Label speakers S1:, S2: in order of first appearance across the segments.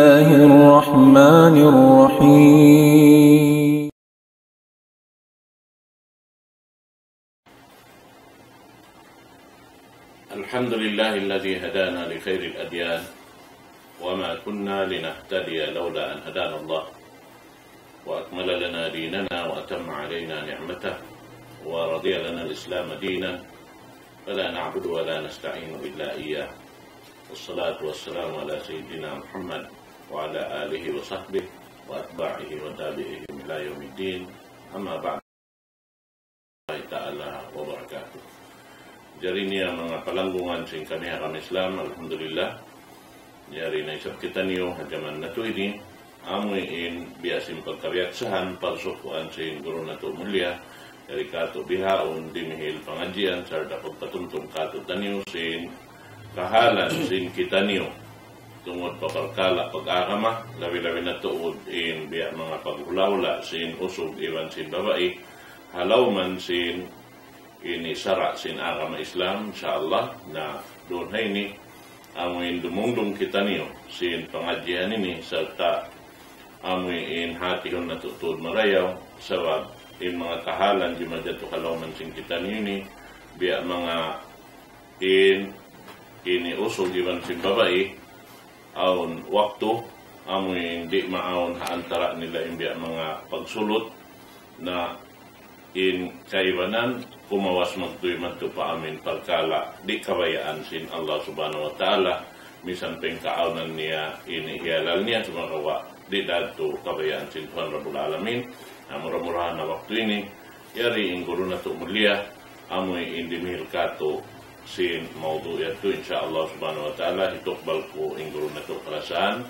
S1: الله الرحمن الرحيم.
S2: الحمد لله الذي هدانا لخير الأديان وما كنا لنهتدي لولا أن هدانا الله. وأكمل لنا ديننا وأتم علينا نعمته ورضي لنا الإسلام دينا. فلا نعبد ولا نستعين إلا إياه. والصلاة والسلام على سيدنا محمد وعلى آله وصحبه وأتباعه وتابعه إلى يوم الدين أما بعد الله تعالى وبركاته Jari niya mga palanggungan sing kaniya kami Islam, Alhamdulillah. Jari na isap kita niyo, hagaman na to ini, amoy in biasim pagkaryatsahan, parsukuan sing guru na to mulia, dari kato bihaon, dimihil pangajian, sarda pagpatuntong kato taniyo sin kahalan sin kita niyo. Tungod paparkala pag-agama, labi-labi na tuod in biya mga paghulawla sin usog iwan sin babae, halaw man sin ini sara sin agama Islam insyaallah na doon ni amoy dumungdong kita niyo sin pengajian ini serta amoy in hati hon natutod marayaw sabab in mga kahalan di madyato kalawman sin kita niyo ni biya mga in ini usog iban sin babae aon waktu amoy di maawon haantara nila in biya mga pagsulot na in kaibanan kumawas magtuy magto pa amin pagkala di kabayaan sin Allah subhanahu wa ta'ala. Misan peng kaaunan niya inihialal niya sa mga kawa di dato kabayaan sin Tuhan Rabbul Alamin. Na na waktu ini yari in guru na to mulia amoy indimil kato سين موضوع يتو إن شاء الله سبحانه وتعالى. تقبلكو إنجرو نتو قرسان.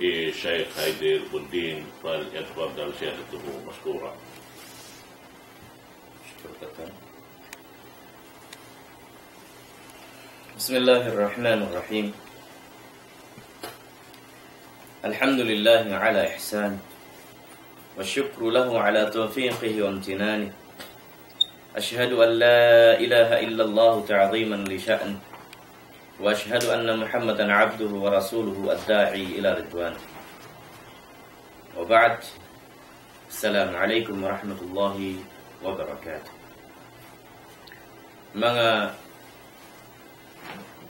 S2: الشيخ هيدي الدين فليتفضل سيادته مشكورا
S3: بسم الله الرحمن الرحيم. الحمد لله على إحسان والشكر له على توفيقه وامتنانه. أشهد أن لا إله إلا الله تعظيما لشأنه وأشهد أن محمدا عبده ورسوله الداعي إلى رضوانه وبعد السلام عليكم ورحمة الله wabarakatuh. Mga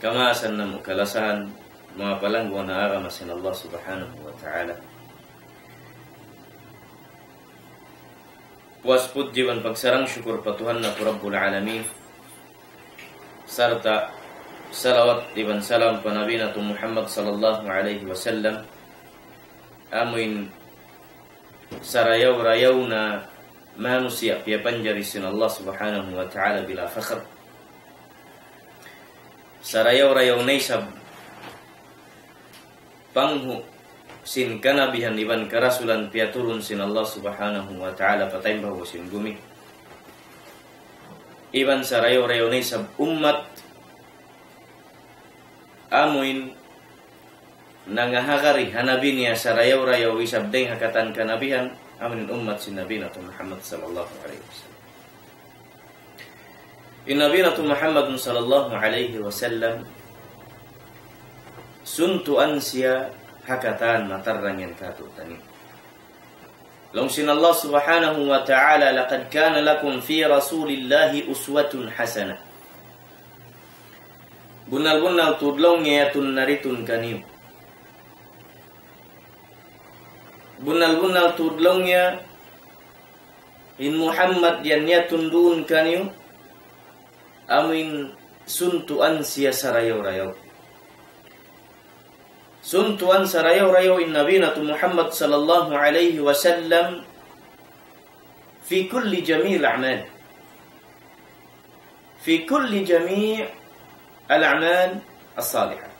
S3: kamasan na mukalasan, mga palanggo na arama sin Allah subhanahu wa ta'ala. Puas put jiwan pagsarang syukur patuhan na Rabbul Alamin. Serta salawat diban salam panabi na Muhammad sallallahu alaihi wasallam. Amuin sarayaw-rayaw na manusia pia panjari sin Allah subhanahu wa ta'ala bila fakhr sarayaw rayaw naisab panghu sin kanabihan iban karasulan pia turun sin Allah subhanahu wa ta'ala patay bahwa sin gumi iban sarayaw rayaw naisab ummat amuin nangahagari hanabi niya sarayaw rayaw isab deng hakatan kanabihan amin umat si Nabi Natu Muhammad sallallahu alaihi wasallam. In Nabi Muhammad sallallahu alaihi wasallam suntu ansia hakatan matarrang yang katu tani. Sin Allah subhanahu wa ta'ala laqad kana lakum fi rasulillahi uswatun hasanah. Bunal-bunal tudlong yatun naritun kaniu. bunal-bunal tudlongnya in Muhammad yan niya tundun kanyo amin suntuan siya sarayaw-rayaw suntuan sarayaw-rayaw in Nabi na Muhammad sallallahu alaihi wasallam fi kulli jami' al-a'mal fi kulli jami' al-a'mal as-salihah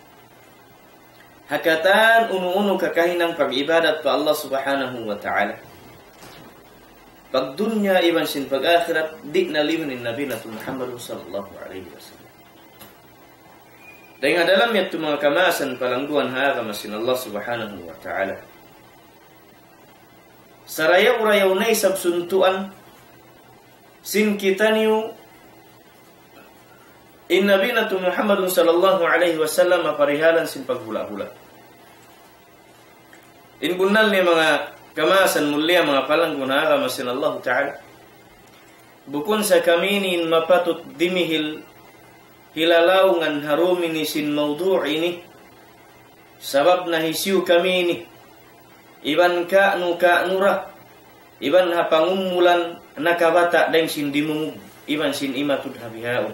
S3: hakatan unu-unu kakahinang pag-ibadat pa Allah subhanahu wa ta'ala. Pag dunya iban sin pag akhirat di na liman ni Dahil nga dalam yato mga kamasan palangguan ha masin Allah subhanahu wa ta'ala. Sarayaw-rayaw na isab suntuan sin kita niyo in Nabi na Muhammad sallallahu alaihi wasallam maparihalan sin paghula-hula. In bunal ni mga kamasan mulia mga palang gunara masin Allah Ta'ala. Bukun sa kami ni mapatut dimihil hilalaw ngan harumi ni sin mawdu' ini. Sabab na hisiu kami ni. Iban ka nu ka nura. Iban hapangumulan nakabata dan sin dimumug. Iban sin imatud habihau.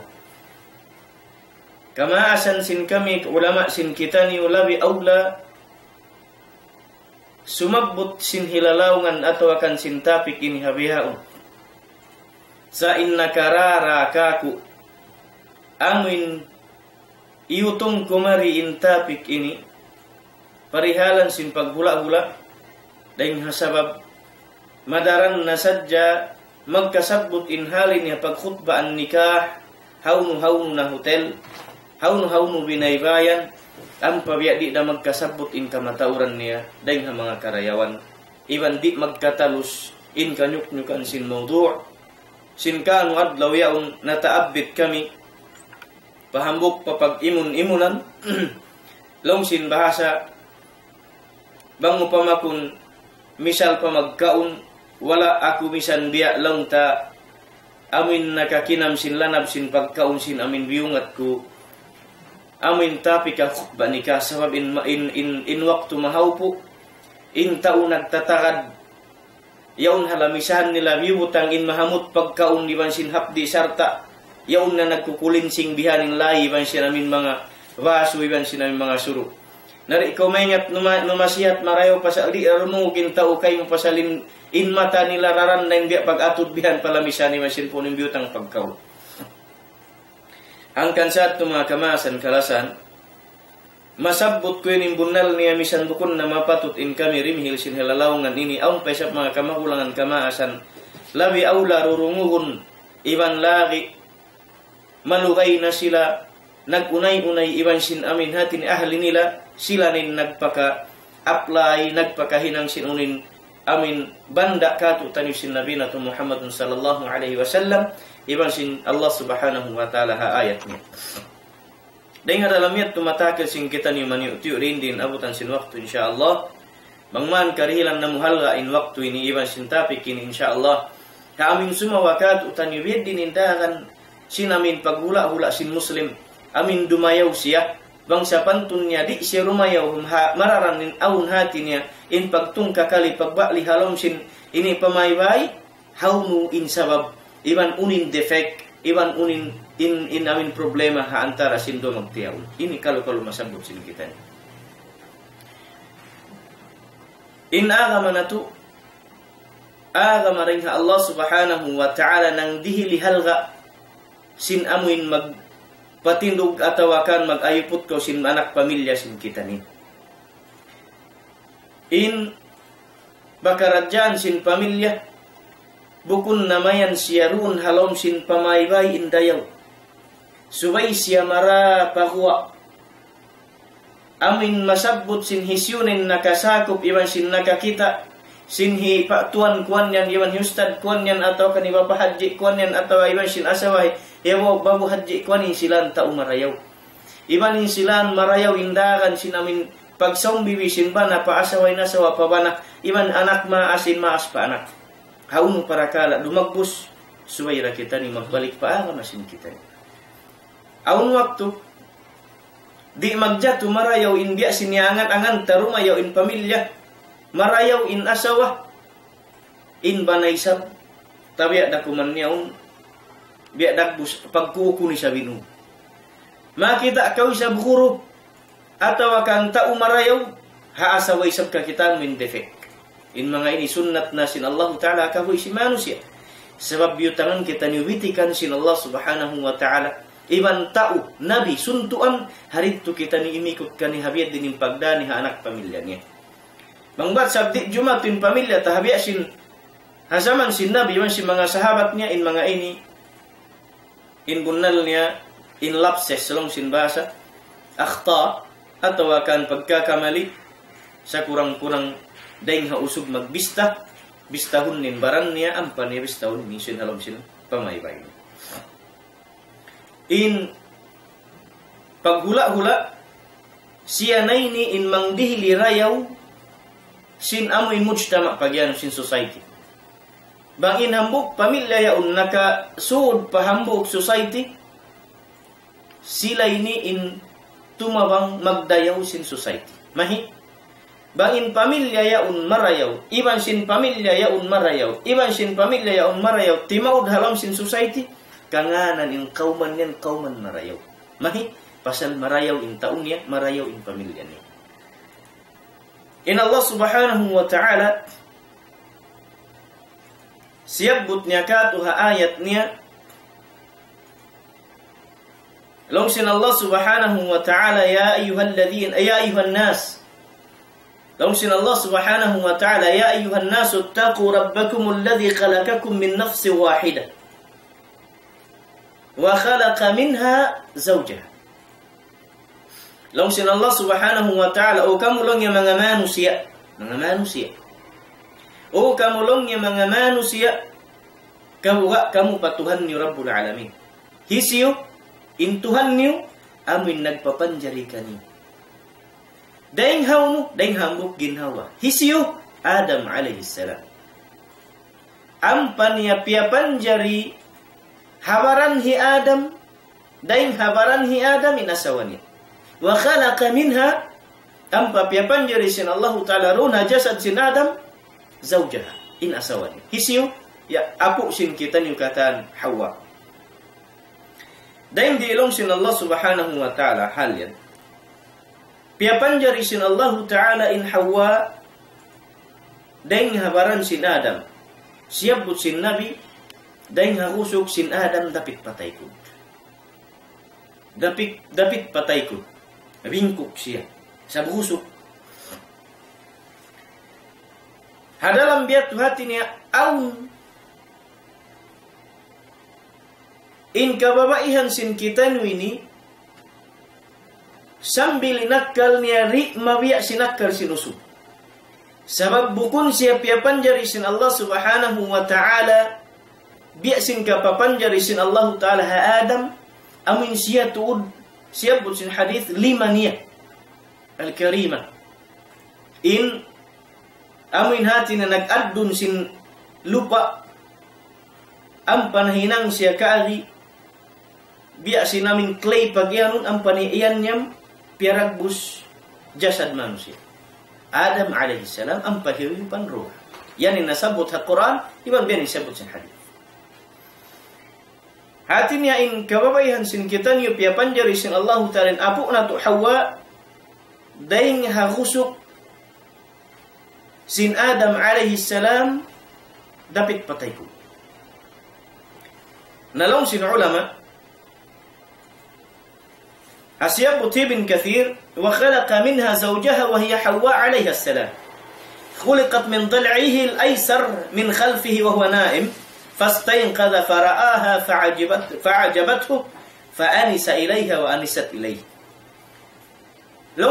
S3: Kama asan sin kami ulama sin kita ni ulabi aula sumabot sin hilalaungan atau akan sin tapik ini habihaun. Sa inna karara kaku amin iutong kumari in tapik ini parihalan sin paghula-hula dan hasabab madaran nasadja magkasabot in halin ya pagkhutbaan nikah haunu haunu na hotel haunu binaybayan ang pabiya di na magkasabot in kamatauran niya dahil nga mga karayawan. Iban di magkatalus in kanyuk-nyukan sin mawdu' sin kanu adlaw yaon nataabit kami pahambok papag imun-imunan long sin bahasa. Bango pamakun misal pa magkaon wala ako misan biya long ta. Amin nakakinam sin lanab sin pagkaon sin amin biyungat ko amin tapi ka bani ka sabab in in in, in waktu mahaupo in tao nagtatakad yaun halamisahan nila bibutang in mahamut pagkaon di bansin hapdi sarta yaun na nagkukulin sing bihaning lahi bansin amin mga vaso bansin amin mga suru. Nari ikaw mayat numa, numasihat marayo pasal di arumugin tao kayo pasalin in mata nila raran na biya pag atud bihan palamisan ni masin punin biyutang pagkaon Angkan satu mga kamasan kalasan, masabot ko yung bunal niya misan bukon na mapatut in kami rimhil sin halalawangan ini aun pesap mga kamahulangan kamaasan. Labi aula rurunguhun iban lagi malugay na sila nagunay-unay iban sin amin hatin ahli nila sila nin nagpaka apply nagpakahinang sinunin amin banda katu tanib sin nabi na Muhammad sallallahu alaihi wasallam iban sin Allah subhanahu wa ta'ala ha ayatnya. Dan dalam yat tumatakil sing kita ni mani utiu rindin abutan sin waktu insyaallah. Bangman karihilan na muhalga in waktu ini iban sin tapik ini insyaallah. Ha amin semua wakat utan yubid dinintahan sin amin paghula-hula sin muslim. Amin dumayaw siya bangsa pantunnya di siya rumayaw ha mararanin awun hatinya in pagtungka kali pagbali halom sin ini pamaybay haunu in sabab iban unin defek, iban unin in in amin problema ha antara sindo magtiyaw. Ini kalau kalau masabot sin kita. In agama na to, agama rin ha Allah subhanahu wa ta'ala nang dihili halga sin amuin mag patindog atawakan mag-ayupot ko sin anak pamilya sin kita ni. In bakaradyan sin pamilya bukun namayan siarun halom sin pamaybay indayaw. Subay siya mara pahua. Amin masabot sin hisyunin nakasakop iban sin nakakita sinhi patuan kuan yan iban hustad kuan yan atau kaniba haji kuan yan atau iban sin asaway yawo babu haji kuan in silan ta umarayaw. Iban silan marayaw indakan sin amin pagsawng bibisin ba na paasaway na sawa pa ba na iban anak ma asin maas pa anak haunu para kala dumagbus. Suwaira kita ni magbalik pa ang masin kita. Aun waktu di magjatu marayaw in biya sinyangan angan tarumayaw in pamilya. Marayaw in asawa in banaysab tabi ada kuman biya dagbus pagkuku ni sabinu makita kau sa bukuro atau akan tau marayaw haasaway sab ka kita min defect In mga ini sunnat na sin Allah Ta'ala kahoy si manusia. Sebab yutangan kita niwitikan sin Allah Subhanahu wa Ta'ala. Iban tau, nabi, suntuan, hari itu kita ni imikut kani habiyat din pagdani ha anak pamilya niya. Mangbat sabdi Jumat in pamilya tahabiya sin hasaman sin nabi man si mga sahabat niya in mga ini in bunal niya in lapses long sin basa akhta atau akan pagkakamali sa kurang-kurang daing usug magbista bistahun nin baran niya ampan niya bistahun ni sin halom sin pamaybay in paghula-hula siya na ini in mangdihili rayaw sin amuin mujtama pagian sin society. Bangin hambuk pamilya ya naka sud pahambuk society. Sila ini in tumabang magdayaw sin society. Mahi? Bangin pamilya ya un marayaw, iban sin pamilya ya un marayaw, iban sin pamilya ya un marayaw, timaud halam sin society, kanganan in kauman yan kauman marayaw. Mahi? Pasal marayaw in taunnya, marayaw in pamilya niya. In Allah subhanahu wa ta'ala siyabut niya katuha ayatnya Longsin Allah subhanahu wa ta'ala ya ayyuhal ladhin ya ayyuhan nas Longsin Allah subhanahu wa ta'ala ya ayyuhan nas ittaqu rabbakum alladhi khalaqakum min nafsin wahidah wa khalaqa minha zawjaha Longsin Allah subhanahu wa ta'ala o kamu long yang mga manusia o kamu long yang mga manusia. Kamu kamu patuhan ni Rabbul Alamin. Hisiyo in Tuhan niyo amin nagpapanjari kaniyo daing hawmo daing hambuk ginhawa hisiyo Adam alaihi salam. Ampan pia panjari habaran hi Adam daing habaran hi Adam inasawani wa khalaqa minha ampa pia panjari sin Allah taala runa jasad sin Adam zaujaha in asawani hisiyo ya apu sin kita ni kataan Hawa. Dan diilong sin Allah subhanahu wa ta'ala halyan pia panjari sin Allah ta'ala in Hawa dan habaran sin Adam. Siap but sin Nabi dan hahusuk sin Adam dapit patayku dapit dapit patayku ringkuk siya sa busuk hadalam biat hati niya aun in kababaihan sin kita ini sambil nakal ri mabiya sinakal sinusu sabab bukun siya piapanjari sin Allah subhanahu wa ta'ala. Biya sin kapapanjari sin Allah ta'ala ha Adam. Amin siya tuud. Siya sin hadith lima niya al-karima in amin hati na nag-addun sin lupa ang panahinang siya kaari biya namin clay pagyanun ang paniiyan niyam piaragbus jasad manusia. Adam alaihi salam ang pahiwipan ruh. Yan ang nasabot sa Quran, iban biyan isabot sa hadith. Hati niya in kababayhan sin kita niyo piya panjari sin Allah Ta'ala apo na to Hawa daing hahusok sin Adam alaihi salam dapat patay ko. Nalong sin ulama أسياق طيب كثير وخلق منها زوجها وهي حواء عليها السلام خلقت من ضلعه الأيسر من خلفه وهو نائم فاستيقظ فرآها فعجبت فعجبته فأنس إليها وأنست إليه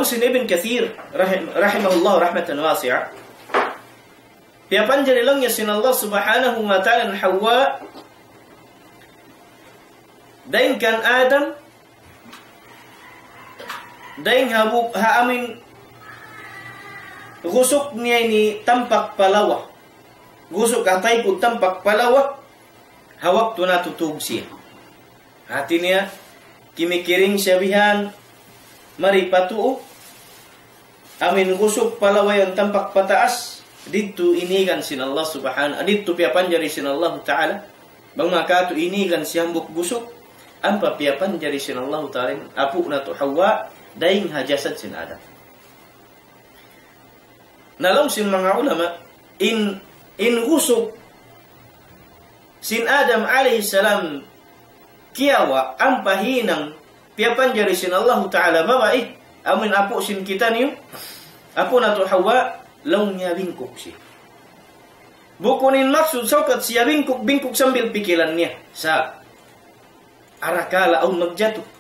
S3: سن ابن كثير رحم رحمه الله رحمة واسعة Piapan jadi long ya sin Allah subhanahu wa ta'ala Hawa. Dan kan Adam. Daing habuk ha amin. Gusok niya ini tampak palawa gusok atay ko tampak palawa hawak to natutug siya hati niya kimikiring sabihan mari patuo amin gusok palawa yang tampak pataas dito inigan sin Allah subhanahu dito piapan jari sin Allah ta'ala. Bang maka tu inigan siyambuk gusok ang papiapan jari sin Allah ta'ala? Apu na to hawa daing hajasad sin Adam. Nalong sin mga ulama, in in husuk sin Adam alaihi salam kiawa ang pahinang piapan jari sin Allah Ta'ala babae amin apo sin kita niyo apo na to hawa long niya bingkok siya. Bukunin maksud sokat siya bingkok bingkok sambil pikiran niya sa arakala au magjatuh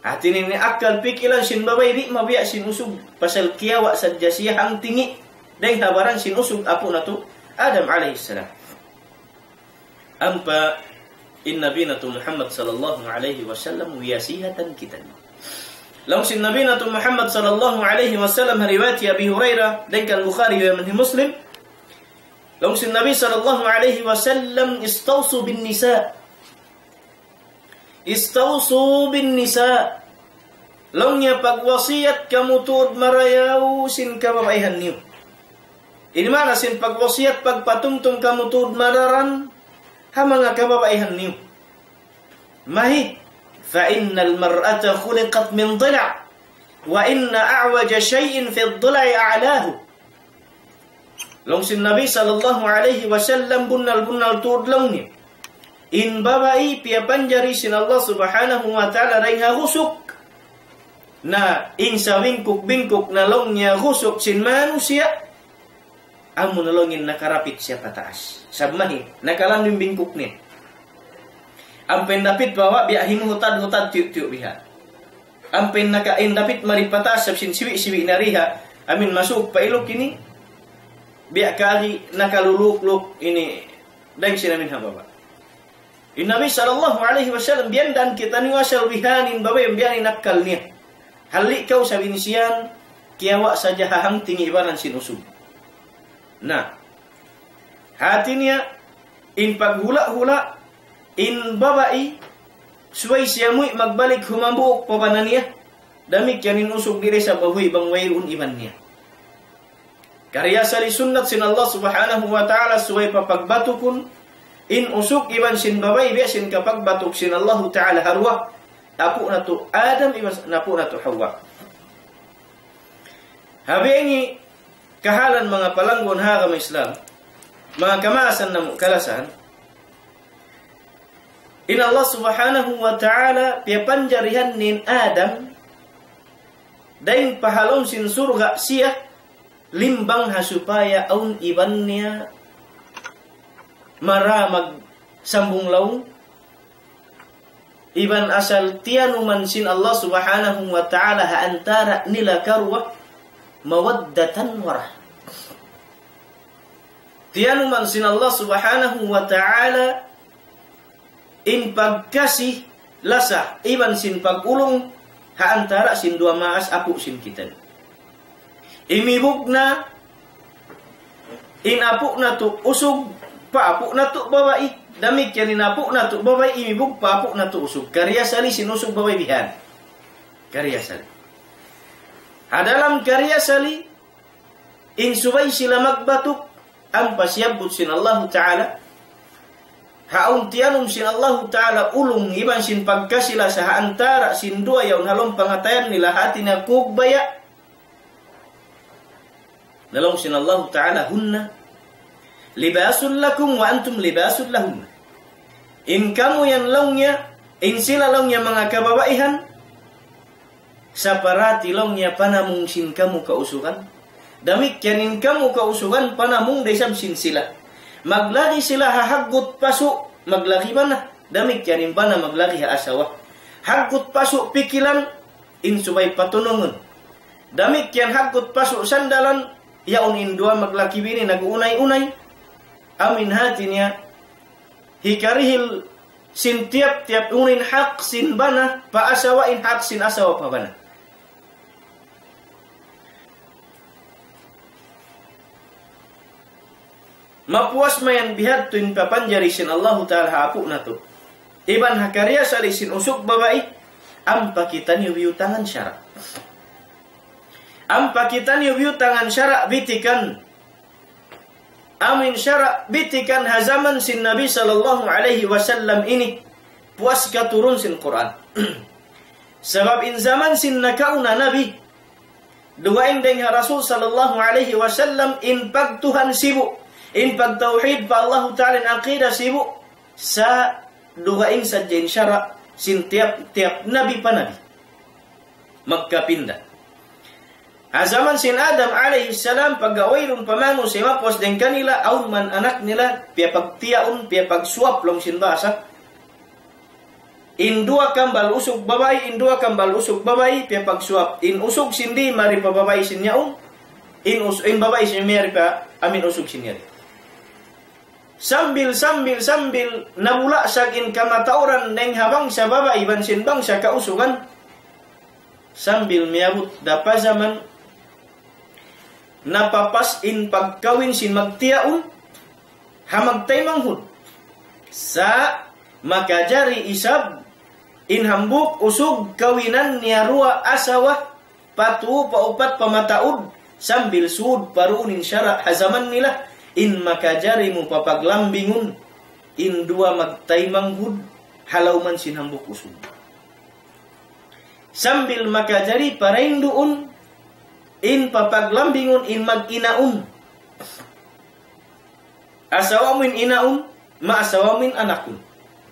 S3: Atin ini akal pikiran sin babay di mabiya sin usug pasal kiyawa sadya siya ang tingi dahil habaran sin usug apo na to Adam alaihi salam. Ampa in nabi na to Muhammad sallallahu alaihi wasallam wiyasihatan kita. لو سي نبينا محمد صلى الله عليه وسلم رواية أبي هريرة ذكر البخاري ومن مسلم. لو سي النبي صلى الله عليه وسلم استوصوا بالنساء. استوصوا بالنساء. لم يبقى وصيت كم تود مرياو سن كم ايهنيو ini mana sin pag wasiat pag patungtong kamu tud madaran ha mga kababaihan niyo mahit فإن المرأة خلقت من ضلع وإن أعوج شيء في الضلع أعلاه. لون النبي صلى الله عليه وسلم بنا البنا التور لوني. إن بابا إي بيا بانجاري سن الله سبحانه وتعالى رينها غسوك نا إن سوينكوك بينكوك نا لونيا غسوك سن مانوسيا. أمون لونين نكارابيت سيابتاس سبماني نكالان بينكوك نين. Ampen dapat bawa biak himu hutad hutad tiuk tiuk biha. Ampen nakain dapat maripata sabsin siwi siwi nariha. Amin masuk pailuk ini. Biak kali nakaluluk luk ini. Dan sinamin hamba Nabi sallallahu alaihi wasallam bian dan kita ni wasal bihanin bawa yang bian nakal niya. Halik kau sabin sian kiawa saja hahang tinggi ibaran sinusub. Nah, hatinya in paghula-hula in babai suway siya mo'y magbalik humambuok pabanan niya. Damik yan inusog diri sa bahuy bang wayun iman niya. Karya sali sunnat sin Allah subhanahu wa ta'ala suway papagbatukun in usuk iban sin babay biya sin kapag batuk sin Allah ta'ala harwa tapu na to Adam iban napu na to Hawa. Habi ini kahalan mga palanggon hagam Islam mga kamasan na kalasan In Allah subhanahu wa ta'ala pia panjarihan nin Adam. Dain pahalom sin surga siya limbang hasupaya aun ibannya maramag sambung laung. Iban asal tianuman sin Allah subhanahu wa ta'ala ha antara nila karwa mawaddatan warah. Tianuman sin Allah subhanahu wa ta'ala in pagkasih lasah iban sin pagulong ha antara sin dua maas apu sin kita. Imibugna in apu na tu usug pa apu na tu babai in apu na tu babai imibug pa apu na tu usug karya sali sin usug babai bihan. Karya sali. Ha dalam karya sali in subay sila magbatuk ang pasyabot sin Allah Ta'ala hauntianum sin Allah Ta'ala ulung iban sin pagkasila sa antara sin dua yaun halom pangatayan nila hati na kugbaya nalong sin Allah Ta'ala hunna. Libasun lakum wa antum libasun lahunna in kamu yang longnya in sila longnya mga kababaihan sa parati longnya panamung sin kamu kausukan damik in kamu kausukan panamung desam sin sila maglagi sila hahagut pasuk maglagi mana? Damik yanin bana maglagi ha asawa hagut pasuk pikilan in subay patunungun. Damik yan hagut pasuk sandalan yaun in dua maglaki bini nagunay-unay amin hatinya hikarihil sin tiap-tiap unin hak sin bana pa asawa in hak sin asawa pa bana mapuas mayan bihat tuin papanjari sin Allah Ta'ala hapu na to. Iban hakarya sari sin usuk babai, ampa kita ni tangan syarak. Ampa kita ni tangan syarak bitikan. Amin syarak bitikan hazaman sin Nabi sallallahu alaihi wasallam ini. Puas ka turun sin Quran. Sebab in zaman sin nakauna Nabi. Dua indeng Rasul sallallahu alaihi wasallam in pag Tuhan sibuk in pagtauhid pa Allah Ta'ala ang aqidah sibu sa dugaing sa jen syara sin tiap-tiap nabi pa nabi. Magkapinda Ha zaman sin Adam alaihi salam pagawailun pamanu si mapos den kanila aun man anak nila pia pagtiaun pia pagsuap long sin basa in dua kambal usuk babay in dua kambal usuk babay pia pagsuap in usuk sindi mari pa babay sin in us in babay sin mari pa amin usuk sin sambil sambil sambil nabula sakin kama tauran neng habang baba iban sin bang sa kausukan. Sambil menyambut dapat zaman napapas in pagkawin sin magtiaun hamag manghud sa makajari isab in hambuk usug kawinan niya rua asawa patu paupat pamataud sambil sud parunin syara hazaman nila in makajari mu papaglambingun in dua magtaymanghud halauman sin hambuk usug sambil makajari parainduun in papaglambingun in maginaun asawamin inaun ma asawamin anakun.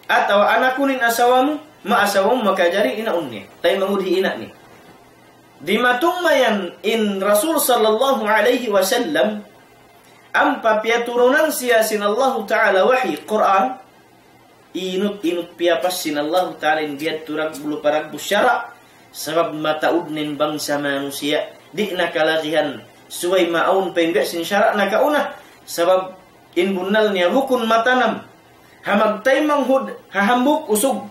S3: Atau anakunin asawamu ma asawam makajari inaunnya tay mangudhi ina ni. Di matungmayan in Rasul sallallahu alaihi wasallam am turunan sia sin Allah taala wahyi Quran inut inut piapas sin Allah taala in biat turak bulu parak busyara. Sebab mata udnin bangsa manusia. Di nakalagihan suway maun pengga sin syarak nakauna sebab in bunnalnya hukun matanam. Hamag taymang hud hahambuk usug.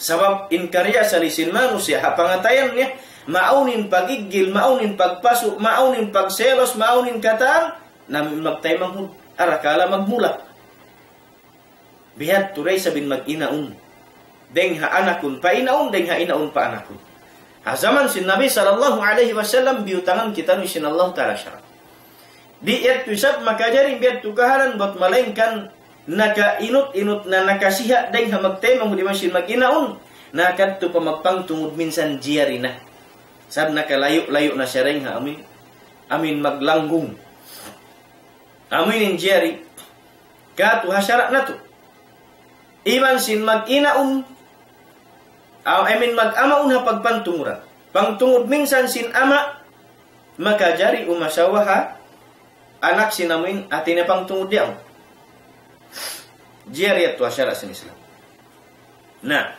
S3: Sebab in karya salisin manusia hapangatayannya maunin pagigil maunin pagpasuk maunin pagselos maunin kataan nam magtaymang arakala magmula bihat turay sabin mag-inaun deng ha anakun pa inaun deng ha inaun pa anakun Ha zaman sin Nabi sallallahu alaihi wasallam biutangan kita ni sin Allah taala syarat. Di iat tusab maka jari biat tukaharan buat malengkan naka inut inut na nakasiha deng hamagte mamudi masin maginaun nakat tu pamagpang tungod minsan jiarina. Sab naka layu layu na syareng ha amin amin maglanggung. Amin jiari ka tu hasyarat na tu. Iman sin maginaun Uh, I mean, mag-ama unha pagpantungura. Pangtungod minsan sin ama, maka jari umasawa ha, anak sinamin atina pangtungod diyaw. Jari at wasyara sin Islam. Nah,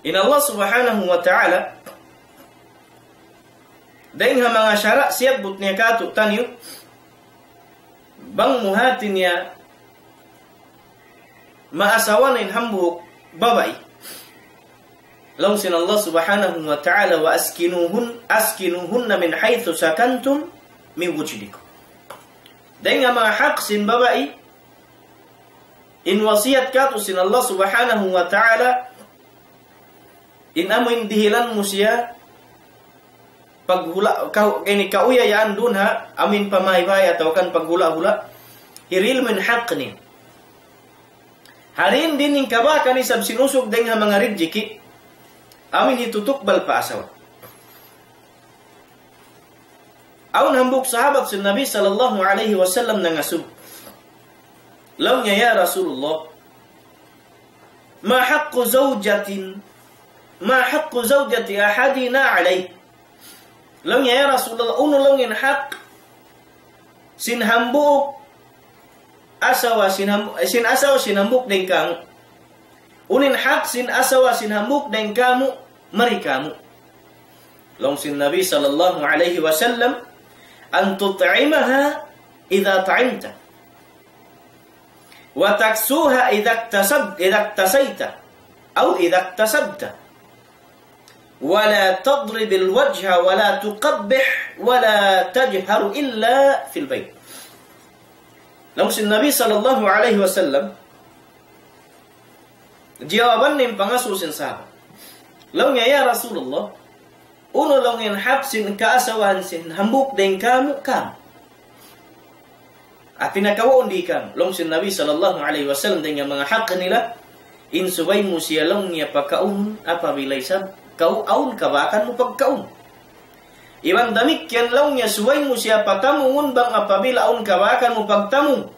S3: In Allah subhanahu wa ta'ala Daing ha mga syara siap but niya katu tanyo bang muhatin niya maasawanin hambuk babay law sin Allah subhanahu wa ta'ala wa askinuhun askinuhunna min haythu sakantum min wujdikum daing ha mga hak sin babay in wasiat katu sin Allah subhanahu wa ta'ala in amin dihilan musya paghula kau ini kau ya yan dunha amin pamaybay atau kan paghula-hula hiril min haqni harin din ning kaba kan isab sinusuk deng ha mga rijiki amin itutuk bal pa asaw Aun hambuk sahabat sin Nabi sallallahu alaihi wasallam nangasub Lawnya ya Rasulullah ma haqqu zawjatin ما حق زوجة أحدنا عليه. لون يا رسول الله أنو لون حق؟ سين همبوك أسوا سين هم سين أسوا دين كامو. أنين حق؟ سن أسوى سين همبوك دين كامو مري كامو. لون سن النبي صلى الله عليه وسلم أن تطعمها إذا طعمت. وتكسوها إذا اكتسب إذا اكتسيت أو إذا اكتسبت. ولا تضرب الوجه ولا تقبح ولا تجهر إلا في البيت Namun Nabi sallallahu alaihi wasallam jawaban nim pangasusin sahabat. Laungnya ya Rasulullah, uno longin habsin kaasawan sin hambuk den kamu kam. Atina kawo undi kam. Long sin Nabi sallallahu alaihi wasallam dengan mga hak nila in subay mo siya long niya pakaun apabila isab kau aun kabakan mo pagkaun. Iwan demikian launya suway mo siapa tamu bang apabila aun kabakan mo pagtamu.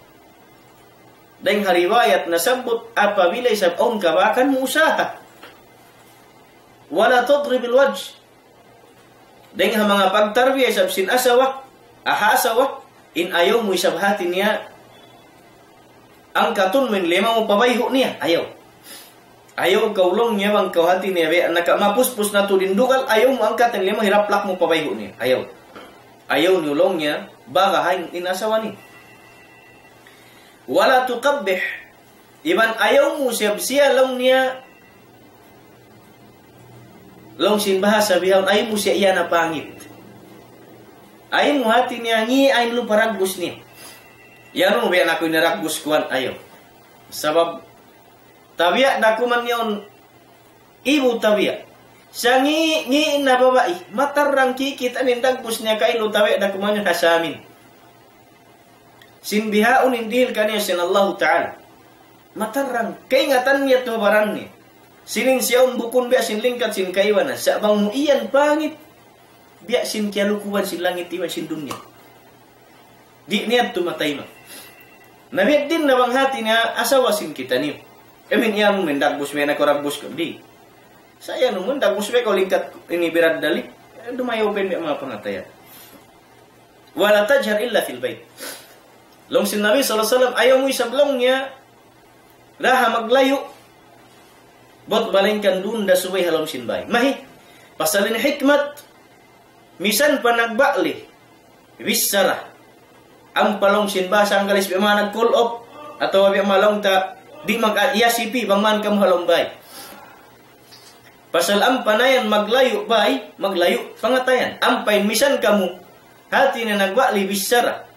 S3: Dan hariwayat nasabut apabila isab aun kabakan mo usaha. Wala tadribil wajh. Dan mga pagtarbiya isab sin asawa, ahasawa, in ayaw mo isab hati niya ang katun min lima mo pabayho niya, ayaw. Ayaw kaulongnya bang kau hati niya be anak mapus-pus na tulindukal ayaw mo angkat ang lima hiraplak mo pabayho niya. Ayaw. Ayaw nulongnya baga hain inasawa ni. Wala. Iban ayaw mo siya siya long niya long sin bahasa bihaw ayaw mo siya iya na pangit. Ayaw mo hati niya ngi ay lu paragbus niya. Yan mo biya ako inaragbus kuan ayaw. Sabab Tabia dakuman yon ibu tabia. Sangi ngi na babai matarang kikit anin dagpus niya kailo tabia dakuman hasamin. Sin bihaun indil kaniya sin Allah Ta'ala. Matarang kaingatan niya to baran ni. Sinin siyaun bukun biya sin lingkat sin kaiwana. Sa bang iyan pangit. Biya sin kialukuan sin langit iwan sin dunia. Di niya tumatay ma. Nabiyak din na bang hati niya asawasin kita niyo. Emin iya mo mendak bus mena korab bus di. Saya numun dak bus kau lingkat ini berat dalik. Dumayo ben mga pangataya. Wala tajhar illa fil bait. Long sin Nabi wasallam ayaw mo isablongnya laha maglayo bot balingkan dunda subay halom sin bay. Mahi pasalin hikmat misan panagbali wisara ang palong sin basa ang galis bimanag cool up atau bi malong ta di mag sipi bangman kamu halong bay. Pasal ampanayan maglayo bay, maglayo pangatayan. Ampay misan kamu hati na nagbali bisara.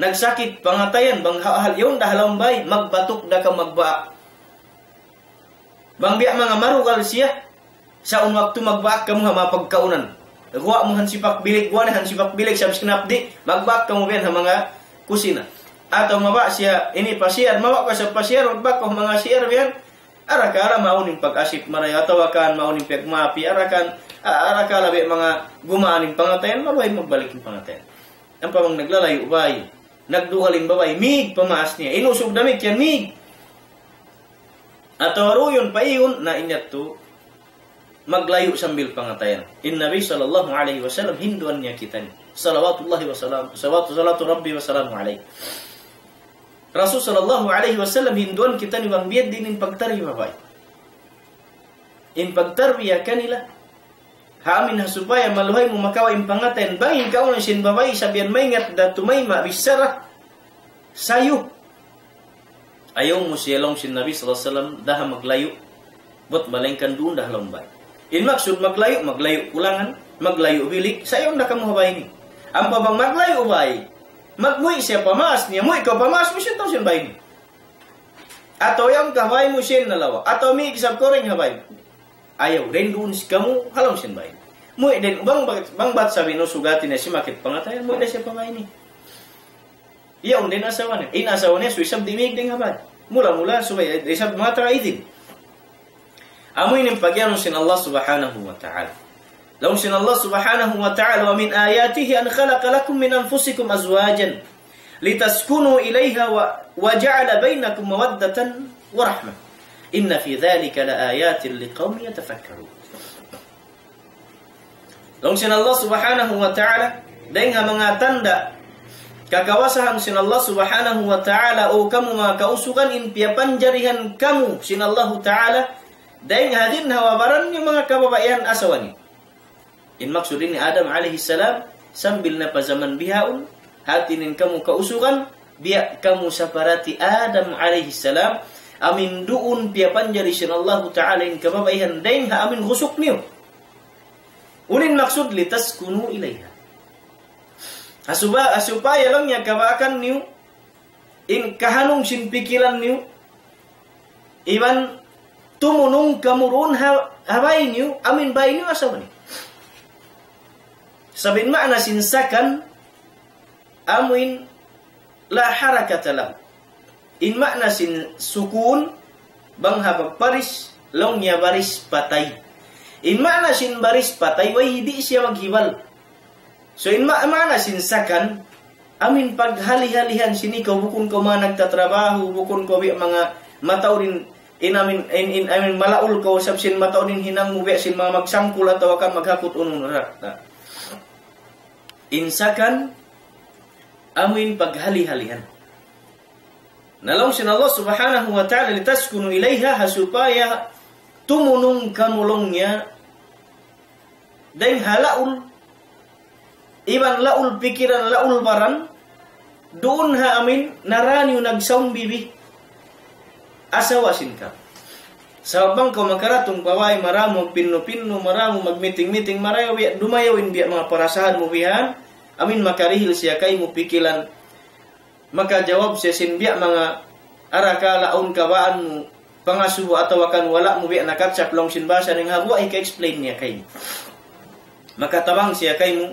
S3: Nagsakit pangatayan bang hal yun dahalong magbatok da ka magba. Bang biya mga marukal siya sa un waktu magbaak kamu ha mapagkaunan. Kuha mo hansipak bilik, kuha na hansipak bilik sa di, magbaak kamu biyan ha mga kusina atau mawa siya ini pasiar mawa ka sa pasiar ba ko mga siar biyan ara ka ara mauning pag-asip maray atau akan mauning pagmapi ara kan ara ka labi mga gumaaning pangatayan maluhay magbalik yung pangatayan ang pamang naglalayo ubay nagduhalin babay mig pamaas niya inusog damit yan mig atau ruyon paiyon na inyat to maglayo sambil pangatayan. In Nabi sallallahu alaihi wasallam hinduan niya kita ni. Salawatullahi wa salam. Salawatu salatu Rabbi wa salamu alaihi. Rasul sallallahu alaihi wasallam hinduan kita ni bang biad din in pagtari babai. In pagtarbiya kanila Hamin ha supaya maluhay mo makawa in pangaten bangin ka na sin babae sabihan maingat da tumay ma bisara sayo. Ayaw mo siya long sin Nabi sallallahu alaihi wasallam daha maglayo bot malengkan doon dah lombay. In maksud maglayo, maglayo kulangan, maglayo bilik, sayo kamu habay ni. Ang babang maglayo ubay, magmui siya pamas niya, mui ka pamas mo siya tau siya bayi. Atau yang kahway mo siya nalawa, atau mi kisab ko rin habay. Ayaw, rin doon kamu, halam siya bayi. Mui din, bang, bang bat sabi no sugati na si makit pangatayan, mui na siya pamay ni. Iyaw din asawa niya. In asawa niya, suisab dimig din habay. Mula-mula, subay, isab mga traidin. Amoy ng pagyanon sin Allah subhanahu wa ta'ala. لو شن الله سبحانه وتعالى ومن آياته أن خلق لكم من أنفسكم أزواجا لتسكنوا إليها وجعل بينكم مودة ورحمة. إن في ذلك لآيات لقوم يتفكرون. لو شن الله سبحانه وتعالى دينها من أتندى Kakawasahan sin Allah subhanahu wa ta'ala O kamu ma kausukan in piapan jarihan kamu sin Allah ta'ala Daing hadin hawa barannya mga kababayan asawani. In maksud ini Adam alaihi salam sambil napa zaman bihaun hatinin kamu kausukan biak kamu saparati Adam alaihi salam amin duun pia panjari Allah taala in kababaihan dain ha amin khusuk niyo unin maksud litaskunu ilaiha. Asuba asupaya lang ya kabakan niyo in kahanung sin pikiran niyo iban tumunung kamurun ha habay niyo amin bay niyo asawa niyo Sabin makna sinsakan amuin la harakata lahu. In makna sin sukun bang habag paris long niya baris patay. In makna sin baris patay way hindi siya maghibal. So in makna sin sakan amin paghali-halihan sini ko bukun ko mga nagtatrabaho bukun ko mga mataw rin in amin in, in amin malaul ko sab sin mataw rin hinang mubi sin mga magsangkul ataw akan maghakot unong rak insakan amuin paghali-halihan. Sin Allah subhanahu wa ta'ala litaskunu ilaiha supaya tumunung kamulongnya dan halaul iban laul pikiran laul baran doon ha amin narani nagsaum bibi asawasin Sabang kau makaratong pawai maramu pinno-pinno maramu mag-meeting-meeting marayo biya dumayawin biya mga parasahan mo bihan. Amin makarihil siya kay mo pikilan. Maka jawab siya sin biya mga arakala un kabaan mo pangasubo atau akan wala mo biya nakatsak long sin basa ning habwa ika-explain niya kay maka tabang siya kay mo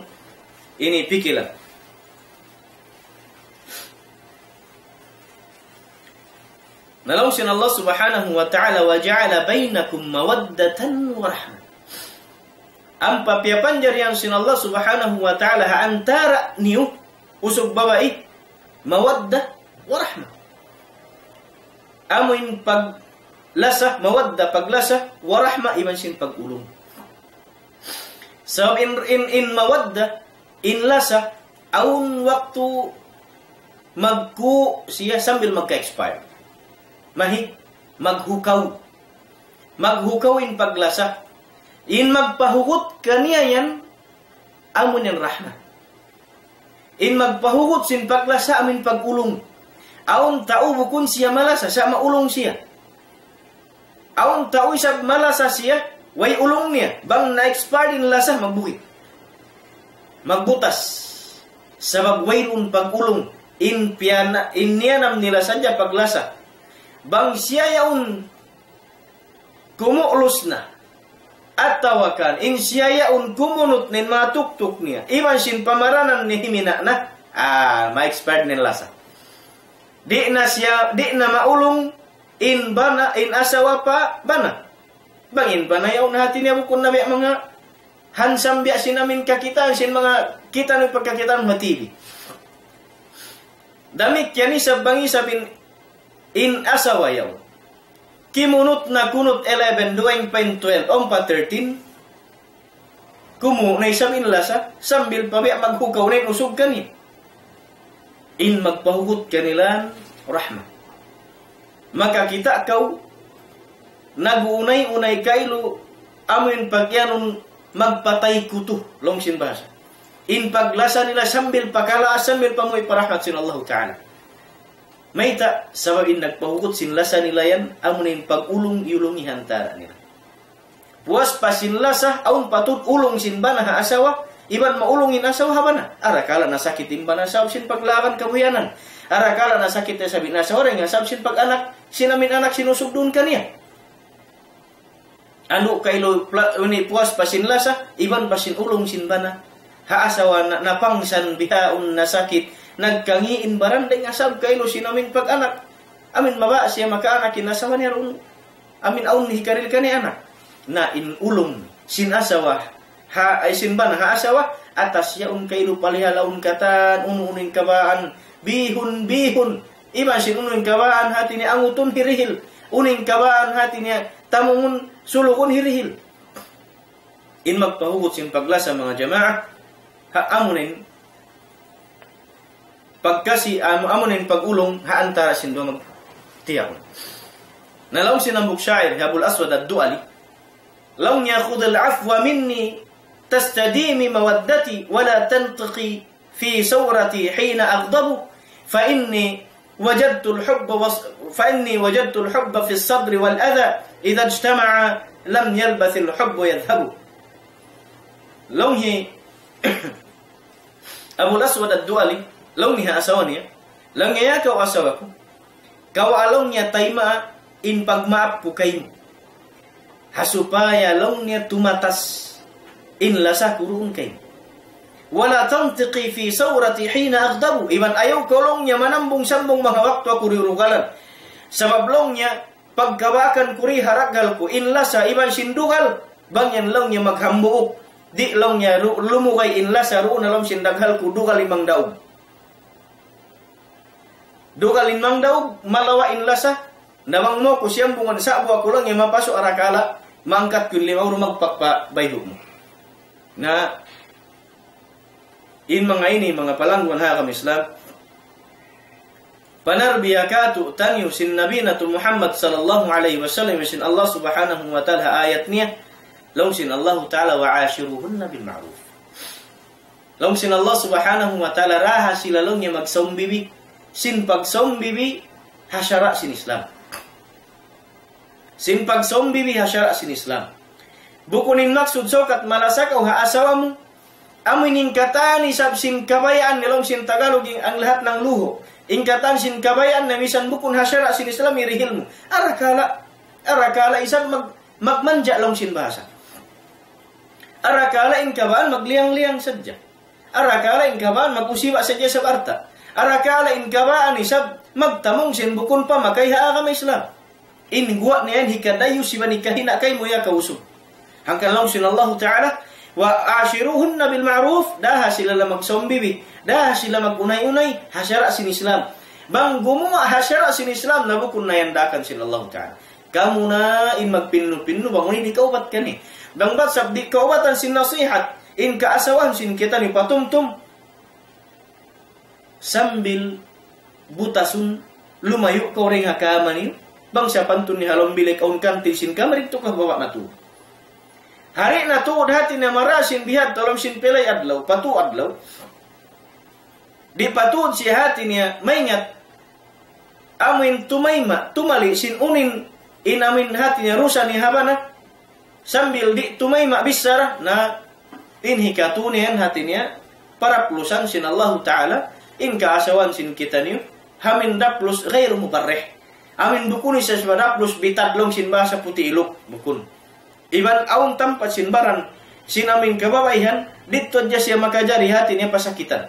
S3: ini pikilan Nalau sin Allah Subhanahu wa taala wa ja'ala bainakum mawaddatan wa rahmah. Ampa piapan yang sin Allah Subhanahu wa taala antara niu usuk babai mawaddah wa rahmah. Amuin pag lasah mawadda paglasah wa rahmah iman sin pagulong. So in in in mawadda in lasah aun waktu magku siya sambil magka-expire mahig maghukaw. Maghukawin paglasa. In magpahugot kaniya yan, amon yang rahma. In magpahugot sin paglasa amin pagulong. Aon tao bukun siya malasa, sa maulong siya. Aon tao isa malasa siya, way ulong niya. Bang na-expire din lasa, magbuhit. Magbutas. Sabab way pagulong. In piana, in niyanam nila sadya paglasa bang siya yaun kumulus na at tawakan in siya yaun kumunot nin matuktuk niya iman sin pamaranan ni himina na ah ma-expired nin lasa. Di na siya di na maulong in bana in asawa pa bana. Bang in bana yaun hati niya bukun na mga hansam biya sinamin kakita sin mga kita ng pagkakitaan matibi damit yani sa bangi sabin in asawayaw. Kimunot na kunot 11 duwing pen 12 om pa 13 kumu na isam inlasa sambil pabi maghukaw na usog kani. In magpahugot kanilan rahma. Maka kita kau nagunay-unay kaylo amin pagyanon magpatay kuto long sin basa. In paglasa nila sambil pakala sambil pamoy parahmat sin Allah Ta'ala. Maita sababin nagpahugot sinlasa nila yan amunin pagulong yulungi hantara nila. Puas pa sinlasa aun patut ulong sinbana ha asawa iban maulungin asawa habana. Arakala nasakit imbana asawa sin paglakan kabuyanan. Arakala nasakit na sabi na asawa rin asab sin pag anak sinamin anak sinusugdun kaniya. Anu kailo ini puas pa sinlasa iban pa ulong sinbana ha asawa na napangsan bihaun nasakit nagkangiin barandeng asab kaylo sinamin pag anak. Amin maba siya maka anak inasawa niya ron amin aun hikaril kani anak. Na in ulong sin asawa. Ha ay sin ban ha asawa. Atas ya un kaylo palihalaun katan ununin kabaan. Bihun bihun. Iba sin ununin kabaan hati ni angutun hirihil. Uning kabaan hati niya tamungun sulukun hirihil. In magpahugot sin paglasa mga jamaah ha amunin pagkasi amo amonin pagulong ha antara sindo mag tiyak nalaw sinambuk syair habul aswad ad-duali law yakhudh al-afwa minni tastadimi mawaddati wala tantiqi fi sawrati hina aghdabu fa inni وجدت الحب وص... فإني وجدت الحب في الصدر والأذى إذا اجتمع لم يلبث الحب يذهب لو هي أبو الأسود الدولي langya kau asawaku kau alongnya taima in pagmaap po kayo hasupaya longnya tumatas in lasa kurun kayo wala tantiqi fi sawrati hina aghdabu. Iban ayaw kolongnya manambung sambung mga waktu aku sabab longnya pagkabakan kuri haragal ko in lasa iban sindugal bangyan longnya maghambuok di longnya lumugay in lasa ruun alam sindaghal ko dugal limang daog Dugalin mang daw malawain lasa namang mo ko siyang bungan sa buwa ko lang yung mapasok arakala. Mangkat kun lima uro magpakpa bayho mo. Na in mga ini mga palangguan ha kami Islam. Panarbiyakatu tanyu sin nabinatu Muhammad sallallahu alaihi wasallam sin Allah subhanahu wa ta'ala ayatnya law sin Allah ta'ala wa ashiruhunna bil ma'ruf. Law sin Allah subhanahu wa ta'ala raha silalongnya magsaum bibi sin pagsaum bibi hasyara sin Islam sin pagsaum bibi hasyara sin Islam bukunin maksud sokat malasakaw ha asawamu amin ingkatani sab sin kabayaan nilong sin Tagalog ang lahat ng luho ingkatan sin kabayan na misan bukun hasyara sin Islam irihilmu. Arakala, arakala isan mag, magmanja long sin bahasa. Arakala in kabaan magliang-liang saja. Arakala in kabaan magusiwa saja sa barta. Arakala in kabaan isab magtamong sin bukun pa makay haagam Islam. In guwa niyan hikadayu si manikahin kay mo ya kausog. Hangkan long sin Allah Ta'ala wa ashiruhunna bil ma'ruf daha sila lamag sombibi dah sila magunay-unay hasyara sin Islam. Bang gumawa hasyara sin Islam na bukun na yandakan sila Allah Ta'ala. Kamu na in magpinno-pinno bang hindi kaubat ka ni. Bang bat sabdi kaubatan sin nasihat in kaasawan sin kita ni patumtum sambil butasun lumayo ka ring hakama ni bang siya pantun ni halong bilik kaun kanti sin kamar itu kah bawa matu. Hari na tuod hati na marasin bihat tolong sin pelay adlaw, patu adlaw, dipatun si hatinya maingat amin tumaima tumali sin unin in amin hatinya rusa ni habana sambil di tumaima bisara na in hikatunian hatinya para pulusan sin Allah Ta'ala in kaasawan sin kita niyo hamin daplus gair mubarreh amin bukuni sa daplus bitadlong sin bahasa putih iluk bukun. Iban awang tampat sin baran sin amin kababaihan dito aja siya makajari hatinya pasakitan.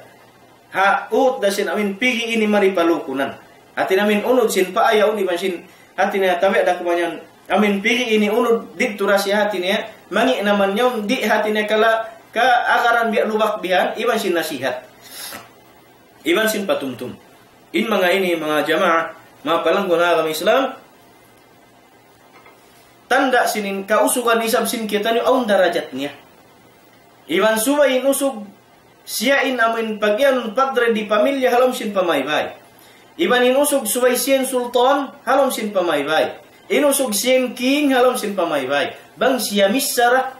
S3: Ha ut da sin amin pigi ini mari palukunan. Hati namin unod sin pa aya uni sin hati na tawe da kumanyan. Amin pigi ini unod di turasi hati niya mangi naman di hati niya kala ka agaran biak lubak bihan iban sin nasihat iban sin patumtum in mga ini mga jamaah mga palanggon agama Islam tanda sinin kausukan isab sin kita ni aun darajatnya iban suwain usug siya in amin pagyan padre di pamilya halom sin pamaybay. Iban inusog suway sien sultan halom sin pamaybay. Inusog sien king halom sin pamaybay. Bang siya misara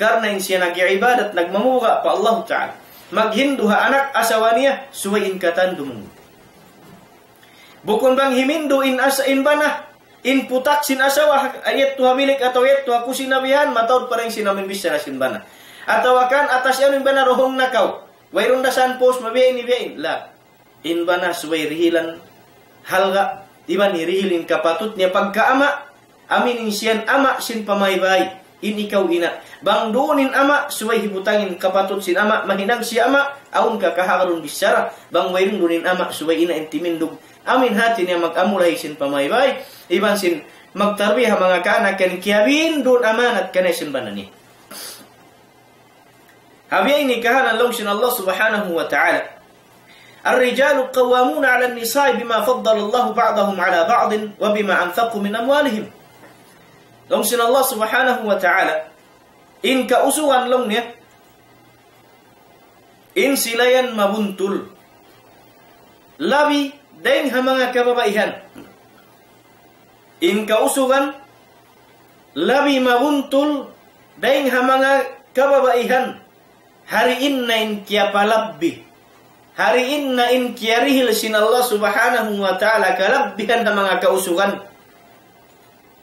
S3: karena in siya nag-ibadat nagmamuga pa Allah Ta'ala. Maghindu ha anak asawa niya suway in katan dumung. Bukon bang himindu in asa in bana in putak sin asawa ayat tuha milik atau ayat tuha kusinabihan matawad pa rin sinamin bisa sin bana atau akan atas yang bana rohong nakau wairun dasan pos mabiyain ibiyain la in bana suway rihilan halga iban irihilin kapatutnya pagkaama amin siyan ama sin pamaybay in ikaw ina bang dunin ama suway hibutangin kapatut sin ama mahinang si ama aun kakaharun bisara bang wairun dunin ama suway ina intimindug amin hati niya mag-amulay sin pamaybay iban sin magtarbiha mga kaanak kan kiabin dun amanat kanay sin banani Habia ini kahanan longsin Allah subhanahu wa ta'ala. الرجال قوامون على النساء بما فضل الله بعضهم على بعض وبما أنفقوا من أموالهم Long sin Allah subhanahu wa ta'ala. In kausuhan long niya. Eh. In silayan mabuntul. Labi deng mga kababaihan. In kausuhan. Labi mabuntul. Deng hamanga kababaihan. Hari inna in kiapalabbi. Hari inna in kiarihil sin Allah subhanahu wa ta'ala. Kalabbihan hamanga kausuhan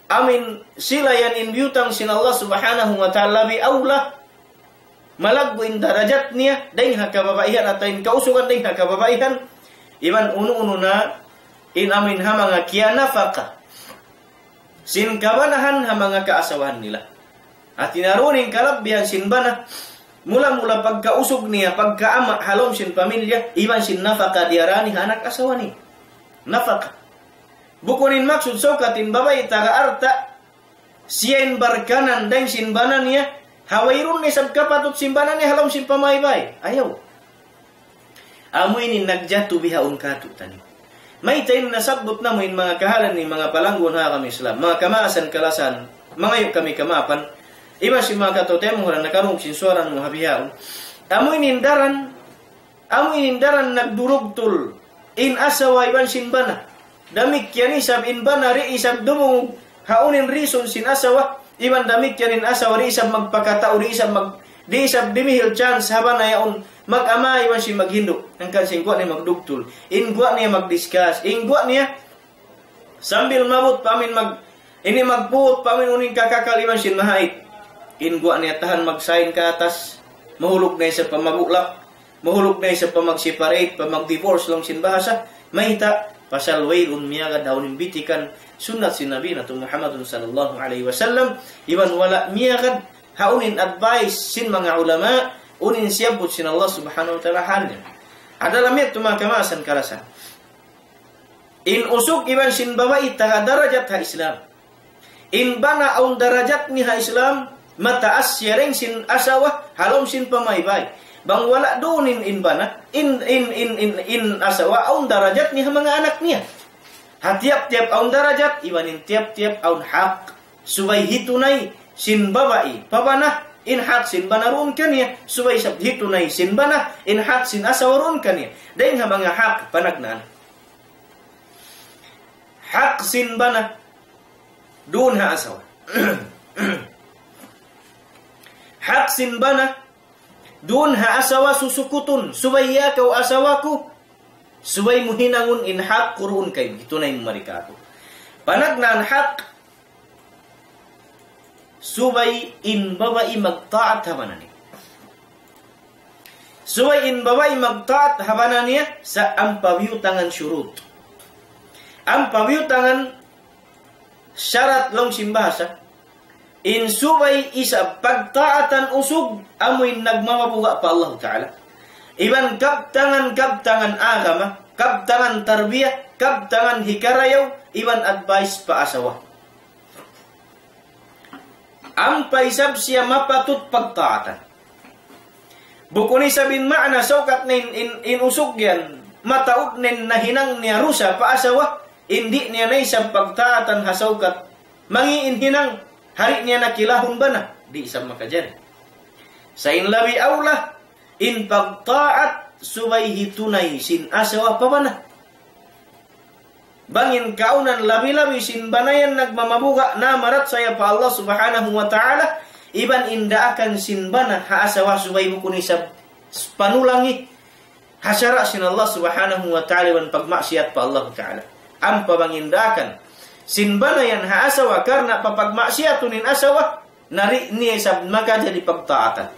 S3: amin. Sila yan in biutang sin Allah subhanahu wa ta'ala bi aula malagbo in darajat niya daing hakababaihan atau in kausugan daing hakababaihan iman unu-unu na in amin ha mga kia nafaka. Sin kabanahan ha mga kaasawahan nila at inarunin kalabbihan sin bana. Mula-mula pagkausog niya, pagkaama, halom sin pamilya, iban sin nafaka diarani anak asawani. Nafaka. Bukunin maksud sokatin babay taga arta, siyain barkanan dan sin banan niya, hawairun ni sab kapatut simbanan niya halom sin pamaybay. Ayaw. Amo ini nagjatu biha unkatu tani. May tayo nasabot na mo in mga kahalan ni mga palanggon ha kami Islam, mga kamasan kalasan, mga yung kami kamapan, Iba si mga katotemo na nakarong sinsuaran mo habihaon. Amo inindaran, amo inindaran nagdurugtul. in asawa iban sin bana damikian isab in bana ri isab dumung haunin rison sin asawa. Iban damikian in asawa ri isab magpakata ri isab mag di isab dimihil chance habana yaun mag-ama iban si maghindo ang kan sing ni magdugtul. In gwa niya magdiscuss. In gwa niya sambil mabut pamin mag ini magbuot pamin uning kakakal iban sin mahait. In gwa niya tahan magsain ka atas. Mahulog na sa pamagulak. Mahulog na sa pamag-separate pamag-divorce lang sin bahasa. Mahita pasal wailun miyaga daw bitikan sunat si Nabi na Muhammadun sallallahu alaihi wasallam. Iban wala miyagad haunin advice sin mga ulama unin siyabut sin Allah subhanahu wa ta'ala halnya. Adalah mit tuma kamasan karasan in usuk iban sin babai taga darajat ha Islam. In bana aun darajat ni ha Islam mata asyareng sin asawa halom sin pamaybay bang wala dunin in bana in in in in in asawa aun darajat ni mga anak niya hatiap-tiap aun darajat ibanin tiap-tiap aun hak subay hitunay sin babai pabana in hak sin banarun kanya subay sab hitunay sin bana in hak sin asawarun kanya dain ha mga hak panagnan hak sin bana dun ha asawa. Hak sin bana Dun ha asawa susukutun, subaya kau asawaku, subay muhinangun in hak kurun kay ito na yung marika ko. Panagnan hak, subay in babae magtaat habanani. Subay in babae magtaat habananiya sa ampabyutangan syurut. Ampabyutangan syarat long simbahasa, in subay isa pagtaatan usog amoy nagmamabuga pa Allah Ta'ala. Iban kaptangan kaptangan agama, kaptangan tarbiyah, kaptangan hikarayaw, iban advice pa asawa. Ang paisab siya mapatut pagtaatan. Bukuni sabin maana sokat nin in, in usog yan, mataud nin nahinang niya rusa pa asawa, hindi niya na isang pagtaatan hasawkat, mangiin hinang hari niya nakilahon ba na? Di isang makajari. Sa inlabi aula, in pagtaat subay hitunay sin asawa pa ba na? Bangin kaunan labi-labi sin banayan nagmamabuga na marat saya pa Allah subhanahu wa ta'ala iban inda akan sin bana ha asawa subay mo kunisab panulangi hasara sin Allah subhanahu wa ta'ala iban pagmaksiat pa Allah ta'ala. Ang pabangindakan Sinbana yan ha asawa karena papagmaksiyatunin asawa nari niya sa maka jadi pagtaatan.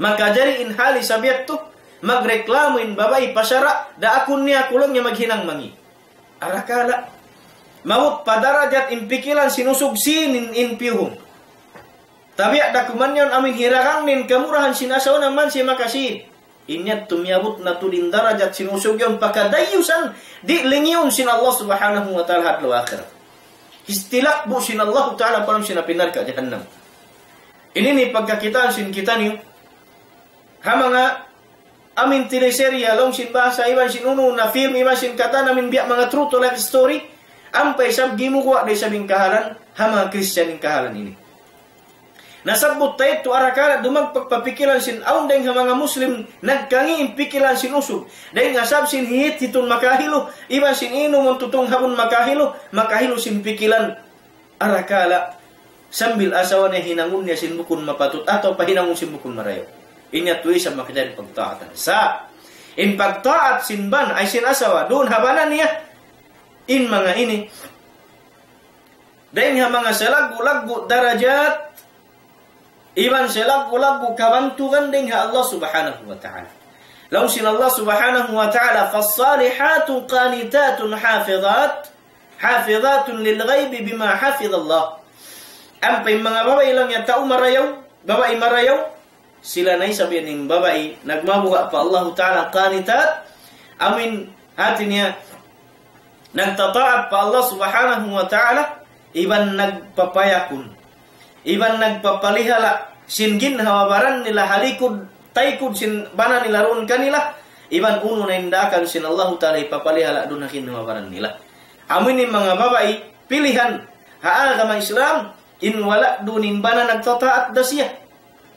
S3: Maka jadi in hali sabiat tu magreklamo in babay pasara da akun niya kulong niya maghinang mangi. Arakala mawut padarajat impikilan sinusog sinin in pihong. Tapi ada kumanyon amin hirakang nin kemurahan sinasaw naman si makasih inyat tumyabut na tulin darajat sinusugyon pakadayusan di lingiyon sin Allah subhanahu wa ta'ala hadlo akhirat. Istilak bu sin Allah ta'ala param sinapinar ka jahannam. Ini ni pagkakitaan sin kita ni ha mga amin teleserya long sin bahasa iban sin unu na film iban sin kata namin biyak mga true to life story ampay sab gimuwa de sabing kahalan ha mga Christian kahalan ini. Nasabot tayo to arakala dumag pagpapikilan sin aun dahil mga Muslim nagkangi impikilan sin usog. Dahil nga sab sin hihit hitun makahilo, iba sin ino mong tutong habon makahilo, makahilo sin pikilan arakala sambil asawa niya hinangun niya sin bukun mapatut atau pahinangun sin bukun marayo. Inya tuwi sa makajari pagtaatan. Sa in pagtaat sin ban ay sin asawa doon habanan niya in mga ini. Dahil nga mga salagu-lagu darajat Iban sila lagu kabantugan ding ha Allah subhanahu wa ta'ala. Law sin Allah subhanahu wa ta'ala fassalihatu qanitatun hafizat hafizatun lil ghaibi bima hafiz Allah. Ampay mga babae lang yan tao marayaw, babae marayaw, sila na sabihin ng babae, nagmabuha pa Allah Ta'ala qanitat, amin hati niya, nagtataat pa Allah subhanahu wa ta'ala, iban nagpapayakun, Iban nagpapalihala singin hawabaran nila halikod taikud sin bana nila ron kanila iban uno na indakan sin Allah Ta'ala ipapalihala doon hakin hawabaran nila. Amin ni mga babae pilihan haagama Islam in wala dunin bana nagtataat da siya.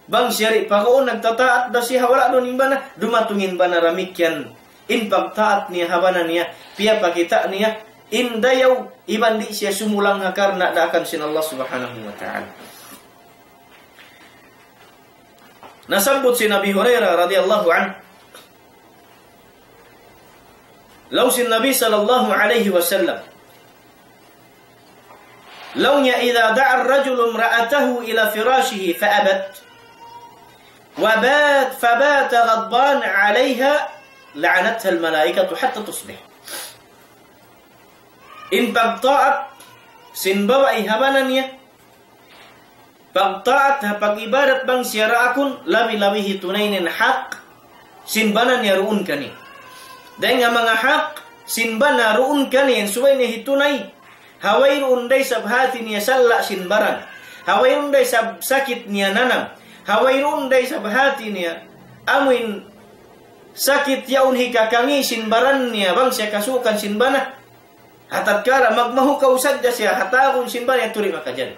S3: Bang syari pa ko nagtataat da siya wala dunin bana dumatungin bana ramikyan in pagtaat niya habanan niya pia pakita niya in dayaw iban di siya sumulang karena dakan sin Allah subhanahu wa ta'ala نسبت سن أبي هريرة رضي الله عنه. لو سن النبي صلى الله عليه وسلم لون إذا دعا الرجل امرأته إلى فراشه فأبت. وبات فبات غضبان عليها لعنتها الملائكة حتى تصبح. إن بطاعت سنبوئي هبانا Bang taat pag ibadat bang siara akun lami hitunay hitunainin hak sinbanan ya ruun kani. dahil nga mga hak sinbana ruun kani yan suway ni hitunay. Hawain unday sabhati niya salla sinbaran. Hawain unday sab sakit niya nanam. Hawain unday sabhati niya amuin sakit ya unhi kakangi sinbaran niya bang siya kasukan sinbana. Hatat kara magmahu kausad siya hatagun sinbana turi makajan.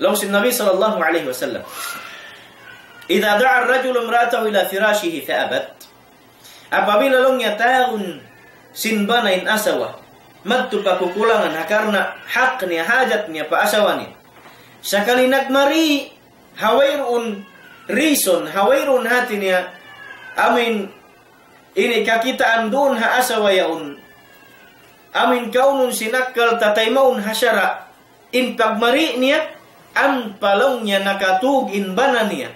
S3: لو النبي صلى الله عليه وسلم إذا دعا الرجل امرأته إلى فراشه فأبت apabila long tahun sinbana in asawa mattu pakukulangan karena haknya hajatnya pa asawani sakali nagmari hawairun rison hawairun hatinya amin ini kakita andun ha asawa yaun amin kaunun sinakal tataymaun hasyara in pagmari niya an palongnya nakatugin banania.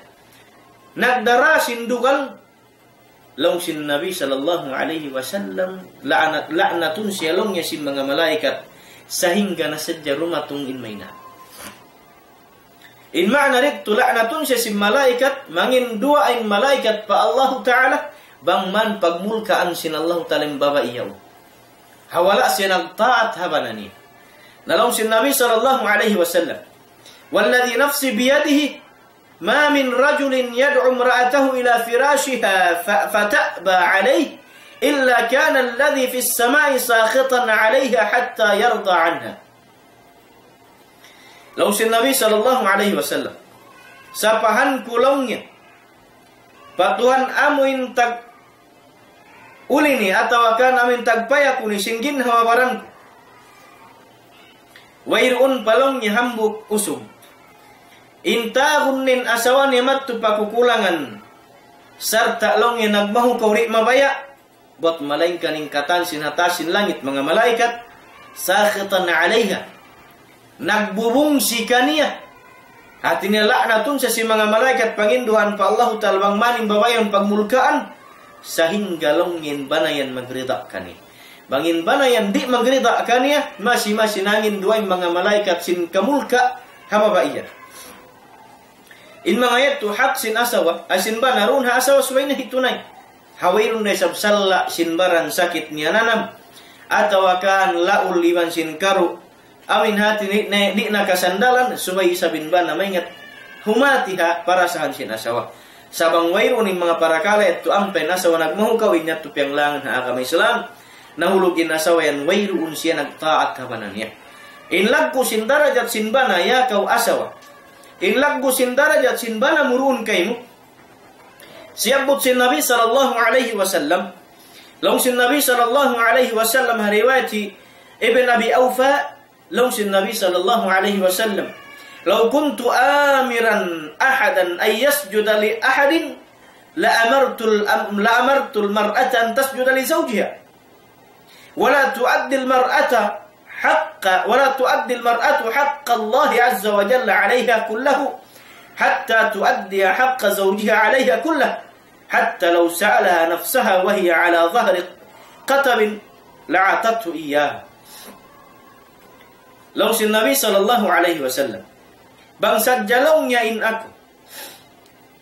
S3: Nagdara sindugal long sin Nabi sallallahu alaihi wasallam la'nat la'natun sialongnya si mga malaikat sehingga nasadya rumatung in maina. In ma'na rittu la'natun siya si malaikat mangin dua in malaikat pa Allah Ta'ala bang man pagmulkaan sin Allah Ta'ala baba iyaw hawala siya nagtaat habanani. Nalong sin Nabi sallallahu alaihi wasallam والذي نفسي بيده ما من رجل يدعو امرأته إلى فراشها فتأبى عليه إلا كان الذي في السماء ساخطا عليها حتى يرضى عنها. لو سي النبي صلى الله عليه وسلم sapahan kulongnya patuhan amuin tag ulini atau akan amin tagpaya kuni singgin hawa barang wairun palongnya hambuk usum Intahun nin asawan yamat pakukulangan. Serta long yang nagmahu kauri mabaya buat malaikat katan sinatasin langit mga malaikat sakhitan alaiha. Nagbubung si kaniya hatinya laknatun sa si mga malaikat panginduhan pa Allah talbang maning babayan pagmulkaan sehingga longin banayan magrida kani bangin banayan di magrida kaniya masih masih nangin duay mga malaikat sin kamulka hama ba iya in mga yatu hak sin asawa asin ba narun ha asawa suway na hitunay hawairun na sabsalla sinbaran sakit niya nanam atau akan laul liban sin karu. Amin hati ni, na kasandalan subay sabin ba na maingat. Humatiha para sahan sin asawa sabang wairu ni mga parakala ito ampen asawa nagmahukaw inya tupyang lang na agama Islam. Nahulugin asawa yan wairu siya nagtaat kabanan niya inlag ko sin darajat sin bana ya kau asawa إن لقوا سن درجة سن بلا مرون كيمو سيبت سن النبي صلى الله عليه وسلم لو سن النبي صلى الله عليه وسلم هريواتي ابن أبي أوفاء لو سن النبي صلى الله عليه وسلم لو كنت آمرا أحدا أن يسجد لأحد لأمرت لأمرت المرأة أن تسجد لزوجها ولا تؤدي المرأة حق ولا تؤدي المرأة حق الله عز وجل عليها كله حتى تؤدي حق زوجها عليها كله حتى لو سألها نفسها وهي على ظهر قتب لعطته إياه. لو النبي صلى الله عليه وسلم bangsat jalongnya in aku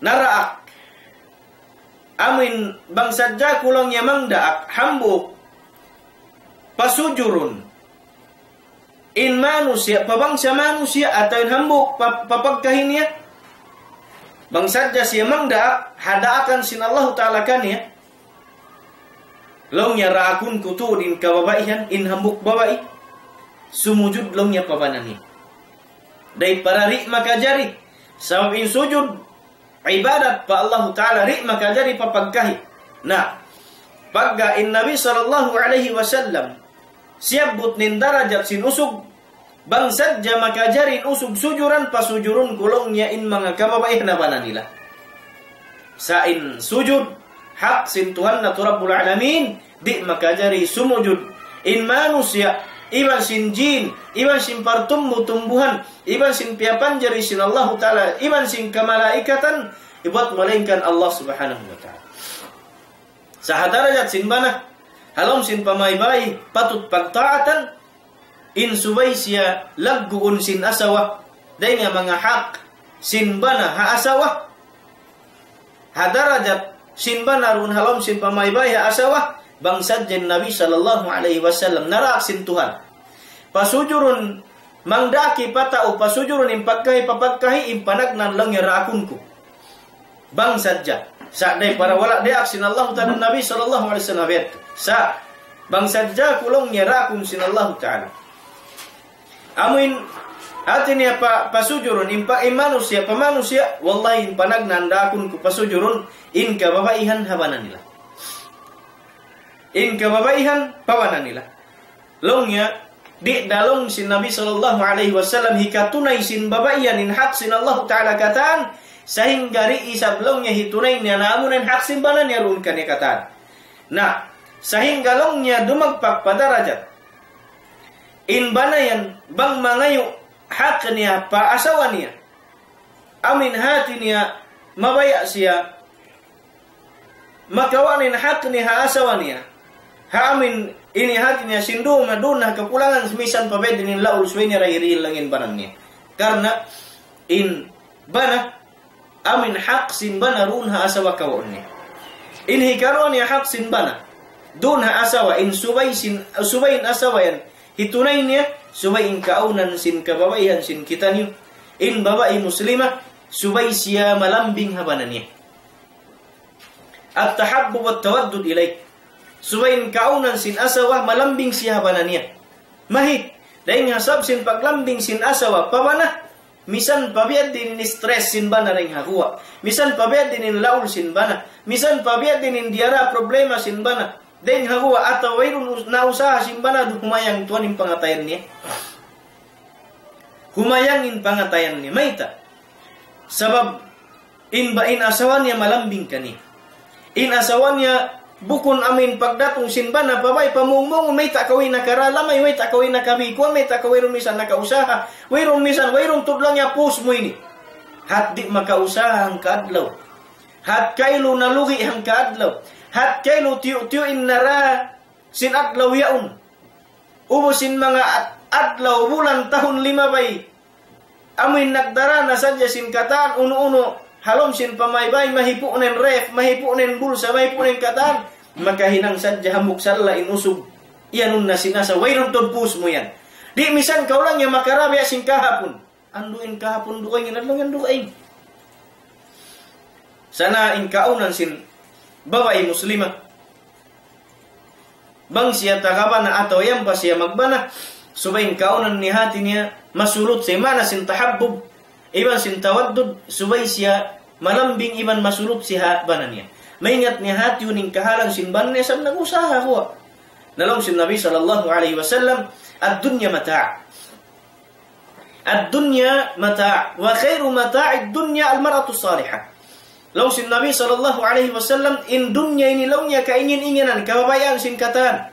S3: naraak amin bangsat jakulongnya mangdaak hambuk pasujurun in manusia pabangsa manusia atau in hambuk papagkahinya bangsa siya mangda hadaakan sin Allah Ta'ala kan ya. Long ya kutu din kababaihan in hambuk babai. Sumujud long ya pabanani dari para ri makajari sabab in sujud ibadat pa Allah Ta'ala ri makajari papagkahi. Nah pagga in Nabi sallallahu alaihi wasallam siap but nin darajat sin usug bangsat jama kajarin usug sujuran pasujurun kulongnya in mga kamabaih na bananila sa in sujud hak sin Tuhan Rabbul Alamin di makajari sumujud. In manusia iban sin jin iban sin partumbu tumbuhan iban sin piapan jari sin Allah Ta'ala iban sin kamalaikatan ibuat melainkan Allah Subhanahu wa Ta'ala. Sahadarajat sin bana halom sin pamay-bay patut pagtaatan in subaysya lagguun sin asawa day nga mga hak sin bana ha asawa hadarajat sin bana run halom sin pamay-bay ha asawa bangsad jen Nabi sallallahu alaihi wasallam narak sin Tuhan. Pasujurun mangdaki patao pasujurun impagkahi papagkahi impanagnan lang yarakunku bangsad jen sa day para wala day aksin Allah ta'ala Nabi sallallahu alaihi wasallam bet sa bang sadja kulong nyerakum sin Allah ta'ala. Amin. Atin ya pa pasujurun impa imanusia pamanusia wallahi panag nandakun ku pasujurun in ka babaihan habanan nila. In ka babaihan pawanan nila. Longnya di dalong sin Nabi sallallahu alaihi wasallam hikatunay sin babaihan in hak sin Allah ta'ala kataan sehingga ri isablongnya hitunay niya namunan hak simbanan niya run kanya katan. Nah, sehingga longnya dumagpak pada rajat. In banayan bang mangayo hak niya pa asawa niya. Amin hati niya mabaya siya. Makawanin hak niya asawa niya. Ha amin ini hati niya sindu madunah kekulangan semisan pabedin laul suwini rairi langin banan niya. Karena in bana amin hak bana runha asawa kawonni in ya hak bana dunha asawa in sin subayin asawa yan. Hitunain subayin kaunan sin kababaihan sin kitani in babai muslimah subay siya malambing habanannya at tahabbub at tawaddud ilaik subayin kaunan sin asawa malambing siya habanannya mahit dahil hasab sin paglambing sin asawa pabana Misan pabiad din ni stress sin bana ring hakuha. Misan pabiad din ni laul sin bana. Misan pabiad din ni diara problema sin bana. Den hakuha atau wairun na usaha sin bana humayang tuan yung pangatayan niya. Humayangin pangatayan niya. Maita. Sabab in ba in asawan niya malambing kani. In asawan niya bukun amin pagdatong sinbana babay pamumong may takawin na karalamay may takawin na kabikuan may takawin misan nakausaha wayron misan wayron tudlang ya pus mo ini. Hat di makausaha ang kaadlaw. Hat kaylo nalugi ang kaadlaw. Hat kaylo tiyo-tiyo innara sin adlaw yaon. Ubusin mga adlaw bulan tahun lima bay amin nagdara na sadya sin kataan uno-uno halom sin pamaybay mahipo nen ref mahipo nen bulsa mahipo nen katan maka hinang sadya hamuk salla in usub iyanun na sinasa wayron ton pus mo yan di misan kau lang yung makarabi asing kahapon anduin kahapon duay nga nadlong yan duay sana in kaunan sin babae muslima bang siya tagaba na ataw yan pa siya magbana subayin kaunan ni hati niya masulot sa sin tahabbub. Iban sin tawaddud subay siya malambing iban masulub si banan niya. Maingat niya hati uning kahalang sinban niya sa nag-usaha ko. Nalong si Nabi sallallahu alaihi wasallam, ad-dunya mata' ad-dunya mata' wa khairu mata'i ad-dunya al-mar'atu salihah. Law si Nabi sallallahu alaihi wasallam in dunya ini law niya kaingin-inginan kababayan sin katan.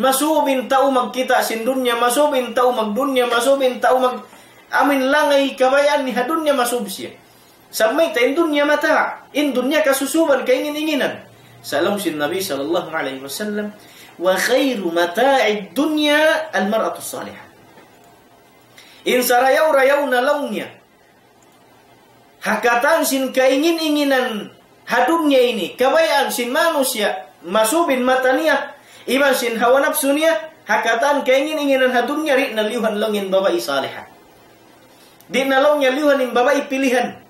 S3: Masubin tau magkita sin dunya, masubin tau magdunya, masubin tau mag amin langay kabayan ni hadunya masub siya. Samaita in dunya mata, in kasusuban, kaingin-inginan. Salam si Nabi sallallahu alaihi wasallam, wa khairu mata'i dunya al-mar'atu salihah. In sarayaw-rayaw na laungnya, hakatan sin kaingin-inginan hadumnya ini, kabayaan sin manusia, masubin matania, iban sin hawa nafsu niya, hakatan kaingin-inginan hadumnya ri na liuhan langin babai salihah. Di nalongnya liuhan in babai pilihan.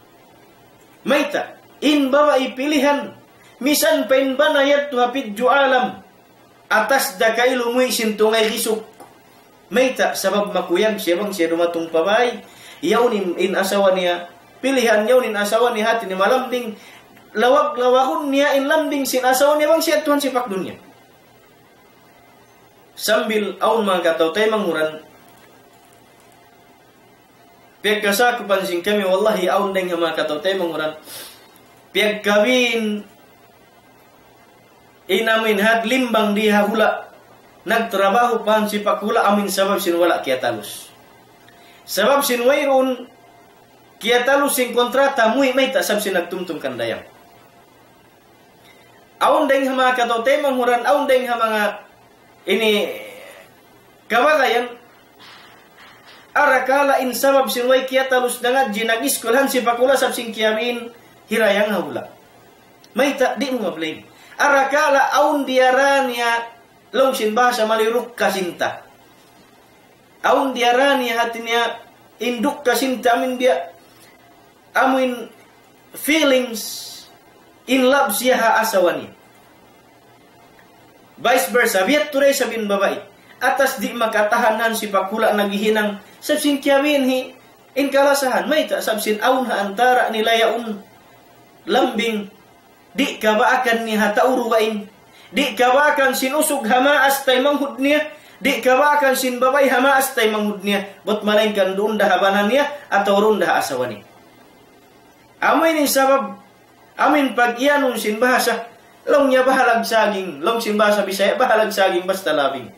S3: Maita, in bawa pilihan, misan pain banayat tu hapit alam, atas dakai lumui sintungai risuk. Maita, sabab makuyang siya bang siya dumatong pabay, yaunin in asawa niya, pilihan yaunin asawa ni hati ni malambing, lawak lawakun niya in lambing sin asawan niya bang siya Tuhan sipak dunia. Sambil aun mga kataw tayo manguran, Piyag kasa kupansing kami, wallahi aun deng mga kataw tayo manguran, Piyag kawin inamin had limbang di hahula nagtrabaho pan si pakula amin sabab sin wala kia talus. Sabab sin wairun kia talus sin kontrata mui may sab sin nagtumtum kandayang. Aun deng hama kataw temang huran aun deng hama ini kabagayan arakala in sabab sin way kia talus dangat jinag iskulhan si pakula sab sin kiamin hirayang hawula. May tak di mo maplay. Arakala aun diaranya long sin bahasa maliruk kasinta. Aun diaranya hatinya induk kasinta amin dia amin feelings in love siya ha asawani. Vice versa, biat turay sabin babae. Atas di makatahanan si pakula nagihinang sabsin kiawin hi in kalasahan may ta sabsin aun ha antara nilayaun lambing di ka ba akan ni hatauru wain di ka ba akan sinusog hamaas tay manghud niya di ka ba akan sin babay hamaas tay manghud niya bot malainkan doon dahabanan niya atau ron dah asawani amay ni sabab Amin pag iyanong sinbasa, long niya bahalag saging, long sinbasa bisaya bahalag saging basta labing.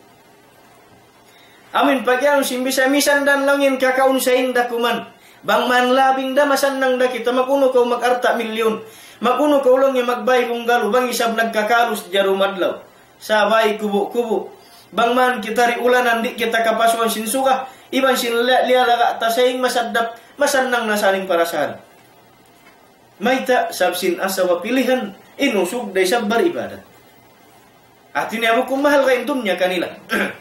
S3: Amin pag iyanong sinbisa, misan dan langin kakaun sa inda kuman. Bang man labing da masan nang da kita makuno ko magarta milyon. Makuno ko long niya magbay kung galo, bang isab nagkakalus dya rumadlaw. Sabay kubo-kubo. Bang man kita ri ulanan kita kapasuan sinsuka, iban sin lialaga tasaying masadap, masan nang nasaning parasahan. Maita sabsin asawa pilihan inusug day sa beribadat. At tiniyabo kung mahal ka intumnya kanila.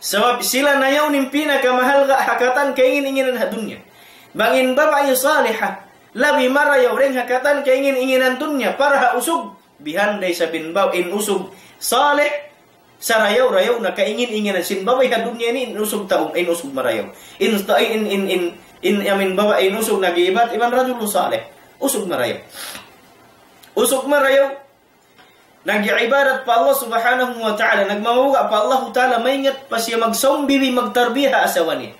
S3: Sebab sila na yaw nimpina ka mahal ka hakatan kaingin-inginan ha dunya. Bangin babae salihah, labi marayaw ring hakatan kaingin-inginan dunya para ha usug. Bihanday sa binbaw in usug salih sarayaw rayaw na kaingin-inginan sin babay ha dunya ni in usug taong in usug marayaw. In in in in in yamin bawa in usog nagiibat iban rajul saleh usog marayaw usog marayaw nagiibadat pa Allah subhanahu wa ta'ala. Nagmamawa pa Allah ta'ala maingat pa siya magsombibi magtarbiha asawa niya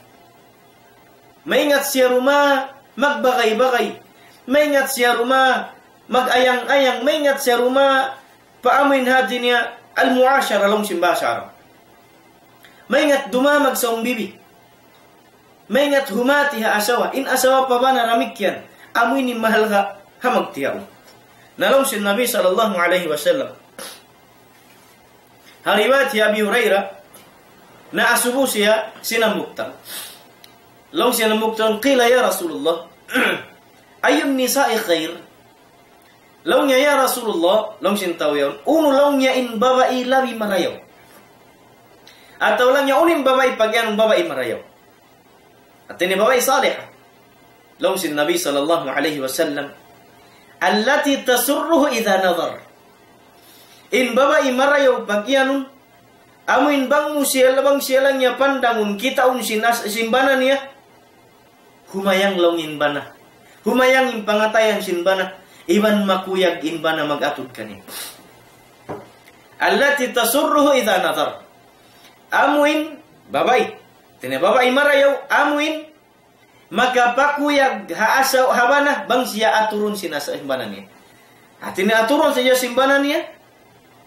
S3: maingat siya ruma magbagay-bagay maingat siya ruma magayang-ayang maingat siya ruma paamin hati niya al-muashara long simbasara maingat dumamag sa umbibi Mengat humati ha asawa. In asawa pa ba na ramikyan? Amoy ni mahal ka hamag Nalong si Nabi sallallahu alaihi wasallam. Hariwat ya Abi Hurairah na asubu siya sinambuktan. Long sinambuktan, qila ya Rasulullah, ayun nisa'i khair? Long niya ya Rasulullah, long sintaw yun, uno long niya in babae labi marayaw. Atau lang niya unin babae pag yan babae marayaw. Artinya babae salihah. Lawan si Nabi sallallahu alaihi wasallam allati tasurruhu idza nazar. In babae marayaw pagyanun amuin bang siya labang siya lang niya pandangun kita un sinas simbana niya humayang longin bana. Humayang in pangatayan sinbana iban makuyag in bana magatud kani. Allati tasurruhu idza nazar amuin babae Tine baba imarayaw amuin maka pakuyag haasa habana bang siya aturun sina sa imbanan niya. At ini aturun sa simbanan niya.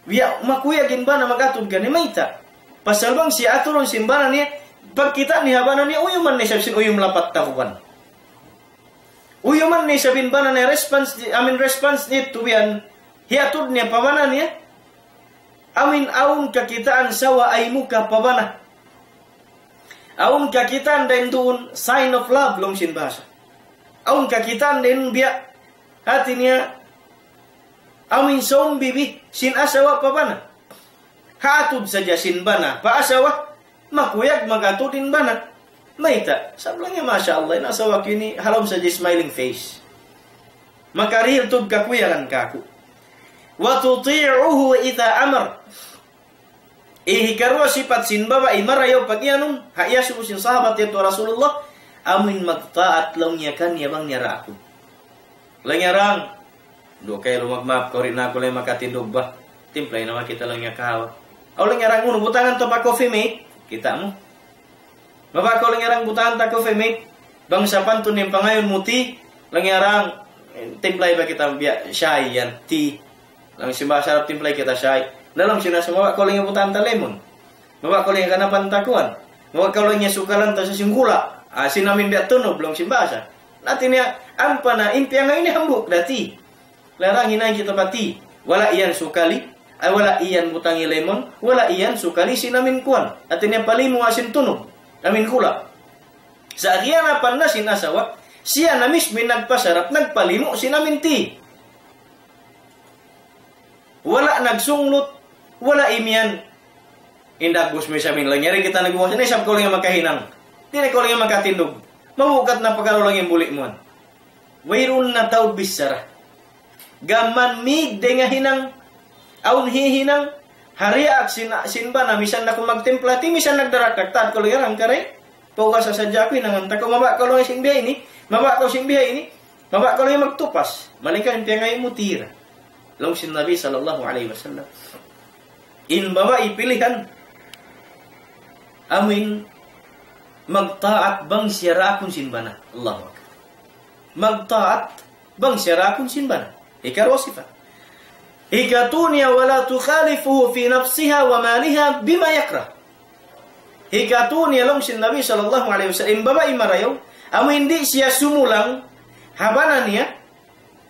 S3: Biya makuyag imbana magatud gani maita. Pasal bang siya aturun simbanan niya pag kita ni habana niya uyuman ni sabsin uyum lapat tahuan. Uyuman ni sabin ni response I mean response ni tubian hiatud niya pabana niya. Amin aun kakitaan sawa ay muka Aun kakitan den tuun sign of love long sin bahasa. Aun kakitan den hatinya amin som bibi sin asawa pabana. Hatud saja sin bana pa asawa makuyag magatudin bana. Maita, sablangnya Masya Allah, ini asawa kini halam saja smiling face. Maka real tub kakuyakan kaku. Wa tuti'uhu idha amar Ihikarwa sifat sin baba imarayaw pagyanum haya sin sahabat itu Rasulullah amin magtaat long kan ya bang nyara aku. Lang yarang Do kay lumag map ko rin ako lang makatindog ba. Timplay naman kita lang niya kahawa. Aw lang yarang uno butangan to pa coffee. Kita mo. Maba ko lang yarang butangan ta coffee mate. Bang sa panto nim pangayon muti lang yarang eh, timplay ba kita biya shy yan tea. Lang simba sarap timplay kita shy. Dalam sinasama ko lang yung butangan ta lemon. Maba ko lang kanapan takuan. Maba ko lang niya sukalan ta sa singgula. Ah, sinamin biya tunog belum simbasa. Natin niya ampa na impiang ngayon ni hambuk dati. Larang hinay kita pati. Wala iyan sukali. Ay wala iyan butangi lemon. Wala iyan sukali sinamin kuan. At niya palimu asin tunog. Amin kula. Sa agianapan na sinasawa, siya na mismo nagpasarap, nagpalimu sinamin ti. Wala nagsunglot, wala imian. Indagos mo sa amin lang. Yari kita nagbukas. Naisap ko lang yung magkahinang. Di na ko lang yung magkatindog. Mabukat na pagkaro lang bulik mo. Wayroon na tawd bisara. Gaman mi nga hinang aun hihinang hariak sin sinba na misan na kung magtimpla ti misan nagdarakak tad ko lang kare. Pawga sa sadya ko nangan ta ko maba ko lang sing bihay ini. Maba ko sing bihay ini. Maba ko lang magtupas. Malingka yung ngay mutira. Long sin Nabi sallallahu alaihi wasallam. In baba ipilihan amin magtaat bang siyara akong sinbana. Akbar. Magtaat bang siyara akong sinbana. Ikaw sifat. Ikatunya wala tukhalifuhu fi nafsiha wa maliha bima yakrah. Ikatunya long sin Nabi sallallahu alaihi imarayaw amo hindi siya sumulang habanan niya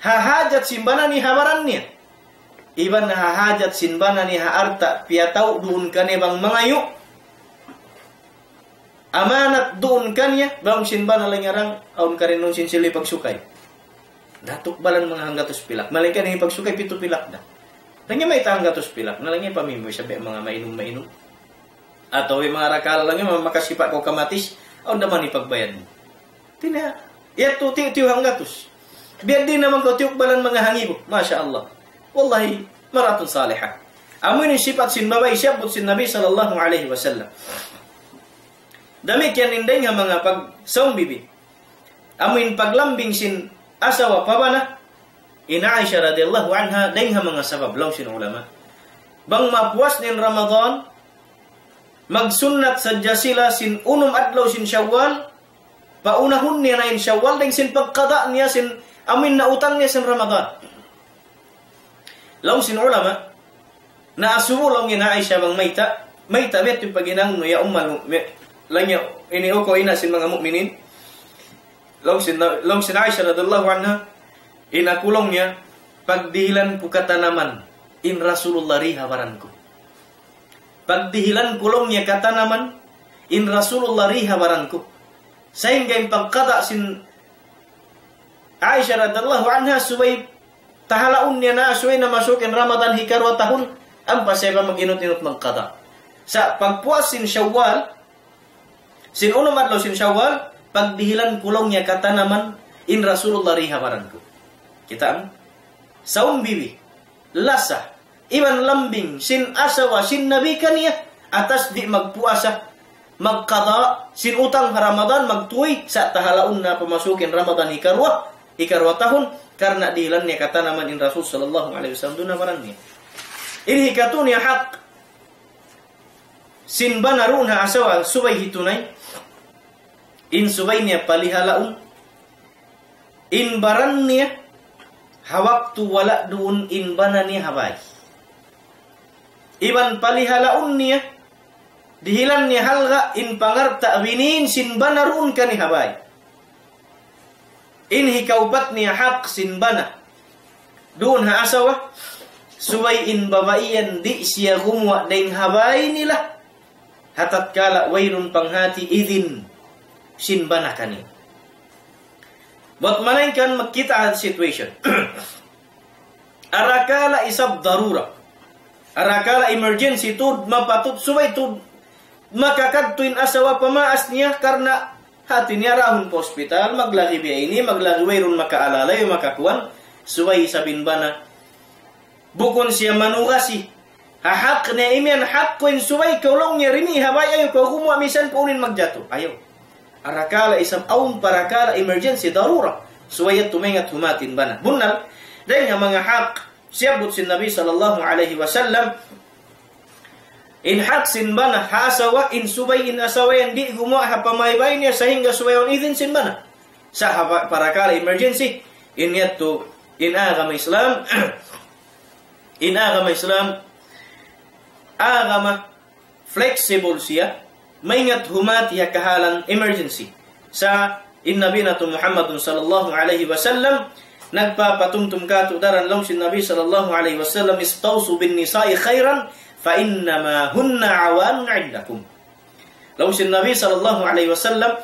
S3: hahajat simbana ni habaran niya. Iban na hahajat sinbana ni haarta piataw doon kane bang mangayo amanat doon kanya bang sinba na langarang aun ka rin nung sinsili pagsukay datuk balan mga hanggatos pilak. Malingka ni pagsukay pito pilak na Langya may hanggatos pilak. Na langya pamimoy sabi mga mainom mainom ato may mga rakala lang yung makasipa ko kamatis aun naman ipagbayad mo tina yato tiyo hanggatos biar din naman ko tiyok balan mga hangibo masya Allah wallahi maratun salihah Amoy ni sifat sin babay siyabot sin Nabi sallallahu alaihi wasallam. Dami kian inday nga mga pag saong bibi. Amin paglambing sin asawa pabana. Ina Aisyah radhiyallahu anha dahil nga mga sabab law sin ulama. Bang mapuas nin Ramadan, sa sila sin unum adlaw sin Syawal, paunahon niya na in Syawal dahil sin pagkada niya sin amin na utang niya sin Ramadan. Law sin ulama, na asumo lang ina Aisyah bang mayta, mayta bet yung paginang no ya ummal lanya ini uko ina sin mga mukminin long sin long sin Aisyah radhiyallahu anha ina kulong niya pagdihilan ko katanaman in Rasulullah riha baranku. Pagdihilan kulong niya katanaman in Rasulullah riha baranku. Sehingga yung pagkata sin Aisyah radhiyallahu anha subay tahalaun niya na suway na masukin Ramadan hikarwa tahun ang paseba mag-inot-inot magkata sa pagpuasin Syawal Sin uno madlaw sin Syawal, pagdihilan kulong niya kata naman in Rasulullah riha ko. Kita ang saung bibi, lasa, iban lambing, sin asawa, sin nabi kaniya, atas di magpuasa, magkada, sin utang Ramadan, magtuwi, sa tahalaun na pamasukin Ramadan ikarwa, ikarwa tahun, karena dihilan niya kata naman in Rasul sallallahu alaihi wasallam doon na niya. Ini hikatun ya hak sin banarun ha asawa subay hitunay in niya palihalaun. In baran niya hawak tu wala doon in bana niya habay iban palihalaun niya dihilan niya halga in pangarta winin sin banarun kani habay in hikaupat niya hak sin bana doon ha asawa suway in babaiyan di siya gumwa ding habay nila hatat kala wayrun panghati idin sinbana kani. Buat malainkan makita situation. Arakala isab darura. Arakala emergency tud mapatut suway tud makakadtuin asawa pamaas niya karena hati niya rahun po hospital maglagi biya ini maglagi wayrun makaalalay makakuan suway sabin bana. Bukon siya manugasi hahak na imian hak ko in suway kaulong niya rini habay ayo ko kumwa misan paunin magjato ayo. Arakala isam aun parakala emergency darura. Suwayat tumengat humatin bana. Bunnal Dan yang mga hak siyabot sin Nabi sallallahu alaihi wasallam In hak sin bana hasawa in subay in asawayan di gumawa ha pamaybay niya sehingga subayon idin sin bana. Sa para kala emergency in yatto in agama Islam in agama Islam agama flexible siya maingat humat ya kahalan emergency sa in nabi nato Muhammadun sallallahu alaihi wasallam nagpapatumtum ka daran long si Nabi sallallahu alaihi wasallam istawsu bin nisa'i khairan fa innama hunna awanun indakum. Law si Nabi sallallahu alaihi wasallam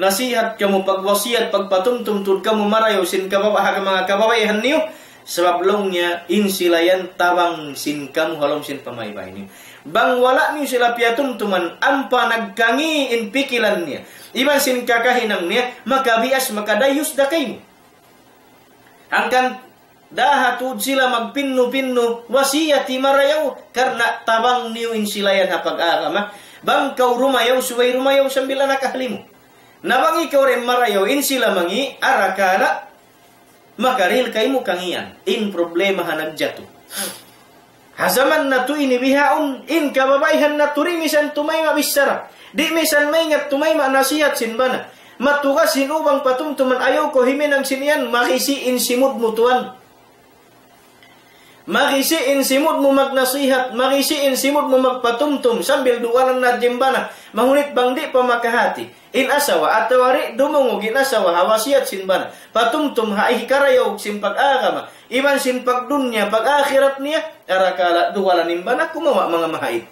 S3: nasihat kamu pagwasiat pagpatumtum tud kamu marayo sin kababa mga kababayan niyo sebab longnya insilayan tabang sin kamu halom sin pamaybay niyo. Bang wala niyo sila piatumtuman ampa nagkangi in pikilan niya. Iban sin kakahinang niya makabias makadayus da kayo angkan dahatud sila magpinno-pinno wasiyati marayaw karena tabang niyo insilayan hapag-agama bang kau rumayaw suway rumayaw sambil anak ahlimu. Nabang ikaw rin marayaw insila mangi arakala makaril kay mo kangian. In problema hanagjato hazaman na tu ini bihaun in kababayhan na turi misan tumay mabisara di misan may nga tumay nasihat sinbana matugas hinubang patumtuman ayaw ko himin ang sinian makisiin simud mo tuan. Makisiin simud mo magnasihat, makisiin simud mo magpatumtum sambil duwalan na jimbana, mahunit bang di pa makahati. In asawa at wari dumungo ginasawa hawasiat sinbana. Patumtum ha karayaw sin pag-agama. Iman sin pagdunya pag-akhirat niya arakala duwalan nimbana kumawa mga mahait.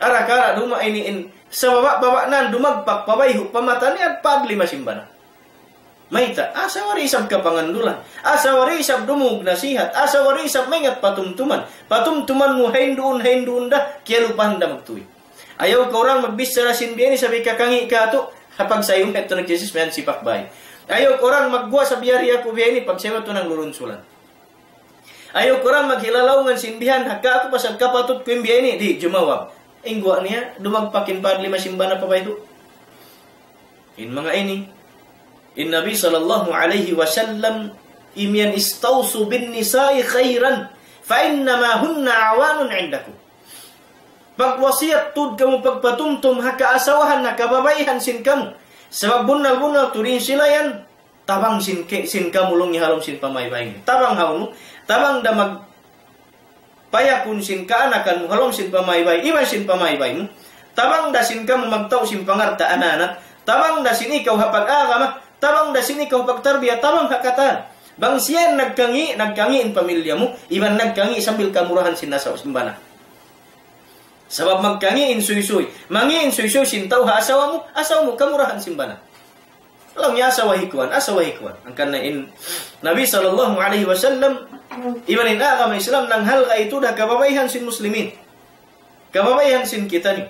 S3: Arakala duma ini in sa baba-baba nan dumagpak pabayho pamatani at paglima simbana. Maita, asa warisab ka pangandulan. Asa warisab dumug nasihat. Asa warisab mengat patumtuman. Patumtuman mo hinduun hinduun da, kaya lupahan da magtuwi. Ayaw ka orang magbisara sinbiyani sabi kakangi ka to, hapag sayo ito nagjesis mayan si pakbay. Ayaw ko orang magguwa sa biyari ako biyani pag sayo ito ng lurunsulan. Ayaw ko orang maghilalaw ng sinbihan, haka ako pasag kapatut ko yung biyani, di jumawab ingwa niya dumagpakin pa lima simbana pa ba ito in mga ini in Nabi sallallahu alaihi wasallam imian istausu bin nisa'i khairan fa innama hunna awanun indakum Pagwasiat tud kamu pagpatumtum haka asawahan na kababayan sin kamu. Sebab bunal-bunal turin sila yan. Tabang sin, ke, sin kamu long halom sin pamaybay. Tabang haunu. Tabang damag payakun sin kaanakan mo halong sin pamaybay iwan sin pamaybay mo tabang dasin ka mo magtaw sin pangarta anak tabang dasin ikaw hapag agama tabang dasin ikaw pagtarbiya tabang hakatan bang siya nagkangi nagkangi in pamilya mo iban nagkangi sambil kamurahan sin nasa simbana Sabab magkangi in suy-suy. Mangi in suy-suy sintaw ha asawa mo, asawa mo kamurahan simbana. Alam niya asawa hikuan, asawa hikuan. Ang kana in Nabi sallallahu alaihi wasallam Ibanin agama Islam nang hal itu dah kababayan sin muslimin. Kababayan sin kita ni.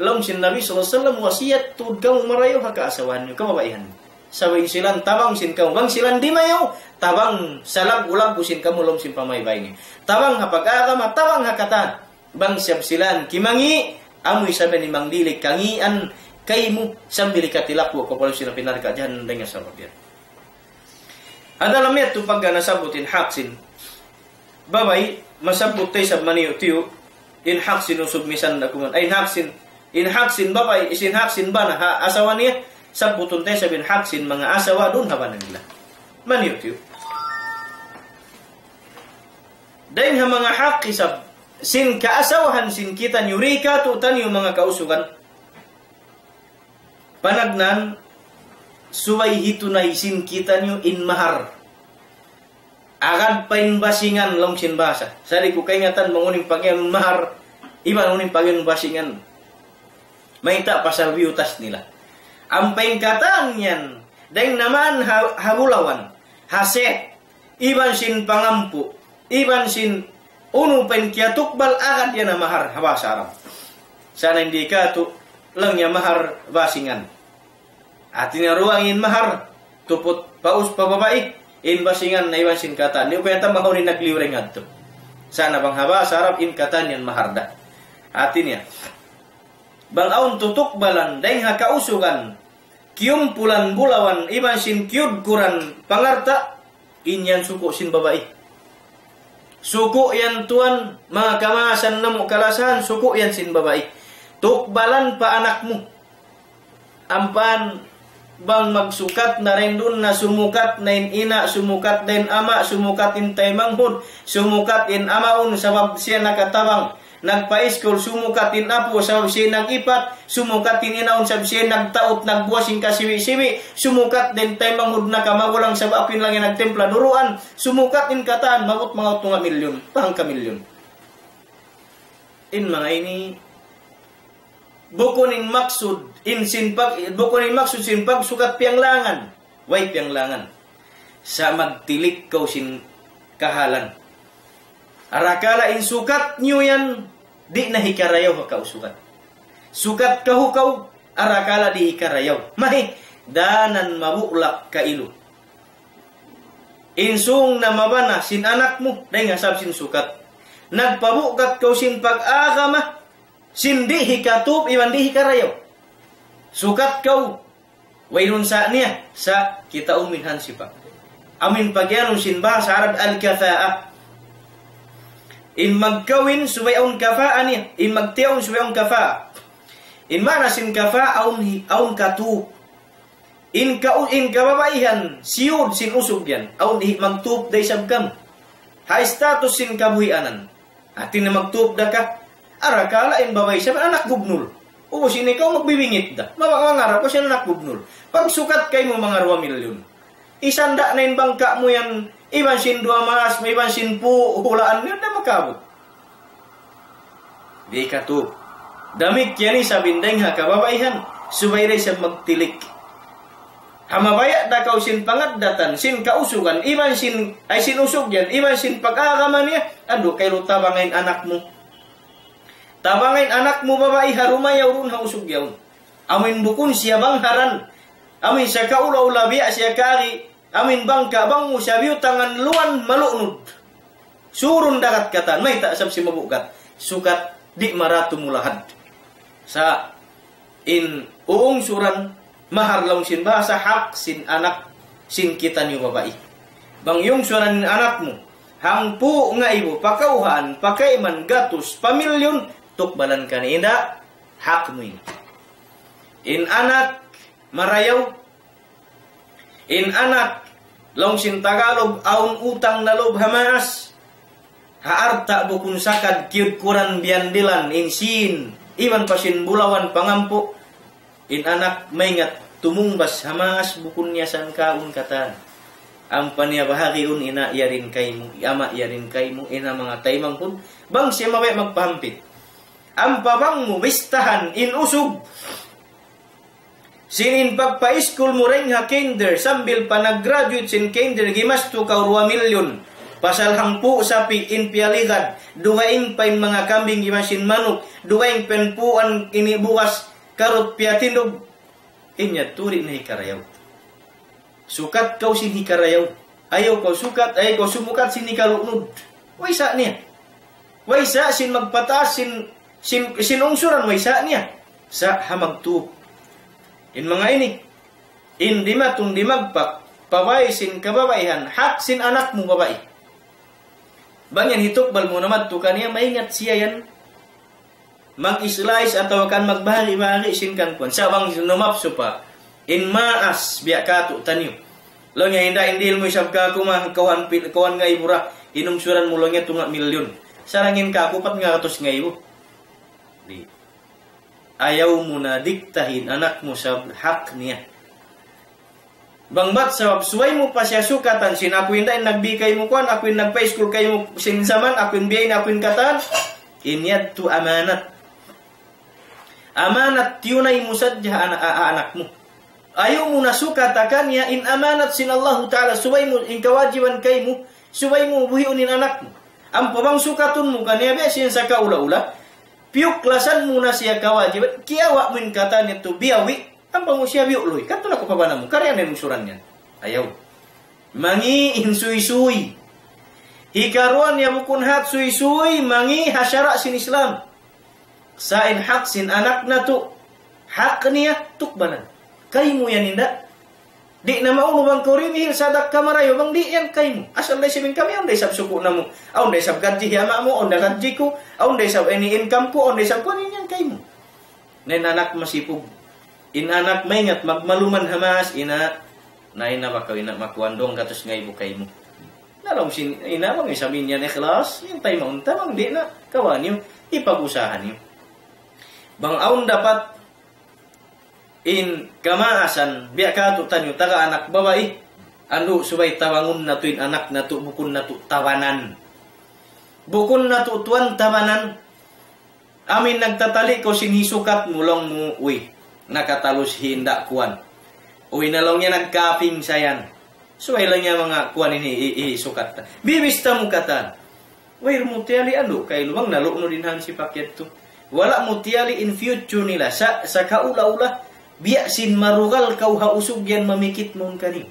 S3: Lam sin Nabi SAW wasiat tud kamu marayo haka asawan nyo. Kababayan. Sawing silan tabang sin kamu. Bang silan di mayo. Tabang salag ulang pusin kamu lam sin pamaybay ni. Tabang hapag agama, tabang hakatan. Bang siap silan kimangi. Amoy sabi ni Mang Dilik kangian kay mo sambil katilakwo kapalo sila pinarka dyan dengan sabab yan. Adalam tu pag nasabutin haksin babay masabot tay sa maniyo tiyo in haksin usubmisan na kuman ay haksin in haksin babay isin haksin ba na ha, asawa niya sabuton tay sa bin haksin mga asawa dun haban nila maniyo tiyo dahil ha mga hak isab sin kaasawahan sin kita nyurika tu tanyo mga kausugan panagnan suway hitunay sin kita nyo in mahar akan basingan long sin basa. Sari ko kaingatan manguning pagyan mahar, iba manguning pagyan basingan. Maita pasal biutas nila. Ang paingkatan yan, dahil naman ha hagulawan, haset, iban sin pangampu, iban sin uno pen kia tukbal agad yan na mahar habasaram. Sana hindi ka tu lang ya mahar basingan. At ruangin mahar, tupot paus pababaik, in basingan na iwan sin katan. Ni upaya tambah ni nagliwreng adto. Sana bang haba sarap in katan yan maharda. Atin ya. Bang aun tutuk balan daing hakausugan. pulan bulawan iban sin kiud kuran pangarta inyan suko sin babai. Suku yan tuan, mga kamasan na mo kalasahan, suku yan sin babae. Tukbalan pa anakmu. Ampan, bang magsukat na rin dun na sumukat na in ina, sumukat din ama, sumukat in taymanghod, sumukat in amaun sabab siya nakatabang nagpa-school, sumukatin apo, sa siya nagipat, sumukatin inaon sa siya nagtaot, nagbuwasing kasiwi-siwi, sumukat din tayo manghud na kamagulang sa apin lang nagtempla, duruan, sumukat in kataan, magot mga tunga milyon, pang kamilyon. In mga ini, bukunin maksud, in sinpag, bukunin maksud sinpag, sukat pianglangan, way pianglangan, sa magtilik kau sin kahalan. Arakala in sukat nyo yan, di na hikarayaw ka kausukat. Sukat kahukaw, arakala di hikarayaw. Mahi, danan mabulak ka ilo. Insung na mabana sin anak mo, dahil nga sab sin sukat. Nagpabukat kau sin pag-agama, sin di hikatup, iwan di hikarayaw. Sukat kau, waynun sa niya, sa kita uminhan sipa. Amin pagyanong sin sa Arab al-katha'ah, in magkawin suwayon kafa ani? In magtiyon suwayon kafa. In manasin kafa aun aun katu. In ka in kababaihan siud sin usog yan aun hi magtup day sabkam. High status sin kabuhianan atin na magtup da ka? Ara kala in babay siya anak gubnul. Oo, sini ikaw magbibingit da. Mamangarap ko siya anak gubnul. Pag sukat kay mo mga 2 milyon. Isanda na in bangka mo yan Iban sin dua mas, iban sin pu, hulaan yun na makabot. Di ka to. Damit yani sa bindeng ha kababaihan, subayre sa magtilik. Hamabaya da kau sin pangadatan, sin kausugan, iban sin, ay sin usog yan, iban sin pag-aagaman niya, ando kay tabangain anak mo. Tabangain anak mo babae harumayaw ron hausog yaw. Amin bukun siya bang haran. Amin sa kaula-ula biya siya kari, amin bangka bang sabiyo tangan luan malunod. Surun dagat kata, may tak sab si mabukat. Sukat di maratu mulahad. Sa in uong suran mahar lang sin bahasa hak sin anak sin kita ni babae. Bang yung suran ni anak mo, hangpu nga ibo, pakauhan, pakaiman, gatus, pamilyon, tukbalan kanina, hak mo ini. In anak, marayaw, In anak, sin Tagalog, aun utang na lob hamas. Haarta bukun sakad kiud kuran biandilan in sin. Iman pasin bulawan pangampu. In anak maingat tumungbas hamas bukun niya san kaun katan. Ang paniya bahagi un ina yarin kay mo, ama yarin kay mo, ina mga taymang pun, bang siya maway magpahampit. Ang pabang mo, bistahan, in usog, Sinin pagpa-school mo rin ha kinder, sambil pa nag-graduate sin kinder, gimasto ka 2 milyon. Pasalhang po sa pi in pialigad, duwaing pa mga kambing gimasin manok, duwaing penpuan inibukas, karot piatinog. Inya turi na hikarayaw. Sukat kau sin hikarayaw. Ayaw kau sukat, ayaw kau sumukat sin hikalunod. Waysa niya. Waysa sin magpataas, sin, sin, sin ungsuran, waysa niya. Sa hamagtup In mga ini, hindi matong di magpak, pabay sin kababaihan, hak sin anak mo babae. Bangyan hitukbal mo naman to kaniya, maingat siya yan. Mag-slice atau kan magbahari-bahari sin kan pun. Sabang numapso pa, in maas biya kato tanyo. Lo nga hinda hindi mo isab ka kumah kawan kawan nga ibura inum suran mo lo nga tunga milyon. Sarangin ka kupat nga katos nga ibo. Di ayaw mo na diktahin anak mo sa hak niya. Bangbat sa suway mo pa siya sukatan, sin ako hindi nagbikay mo kuan, ako nagpa-school kayo sinsaman, ako biyay na ako katan, inyad to amanat. Amanat tunay mo sadya anak, anak mo. Ayaw mo na sukatakan niya, in amanat sin Allah Ta'ala, suway mo, in kawajiban kay mo, suway mo buhiunin anak mo. Ang pabang sukatun mo kaniya, besin sa kaula-ula, piuklasan muna siya kawajiban kiawa min kata nito biawi ang mo siya biuloy kanto na ko pa ba namo karya na musuran niya ayaw mangi insuy-suy hikaruan ya bukun hat suy-suy mangi hasyara sin Islam. Sain hak sin anak na to hak niya tukbanan kay mo yan inda Di na mauno bang kurimihil sadak kamarayo bang di yan kay mo. Asal day simin kami, on day sab suko na mo. Aon day sab gadji hiyama mo, on day gadji ko, aon day sab any income ko, on day sab kunin yan kay mo. Nen anak masipog. In anak may ngat magmaluman hamas ina na ina bakaw ina makuandong katos ngay bukay mo. Nalong sin ina bang isabihin niya ikhlas, yung tayo maunta bang di na kawan yung ipag-usahan. Bang aun dapat in kamaasan biya ka tu tanyo taga anak babae anu subay tawangun na tuin anak na tu bukun na tu tawanan. Bukun na tu tuan tawanan. Amin nagtatali ko sinisukat mulong mu uy nakatalus hinda kuan. Uy nalong niya nagkaping sayan. Suway lang niya mga kuan ini isukat bibis ta mo kata Wait, mutiali anu kay luwang nalo din han si paket tu. Wala mutiali in future nila sa sa kaula-ula biya sin marugal kau hausog yan mamikit mong kani.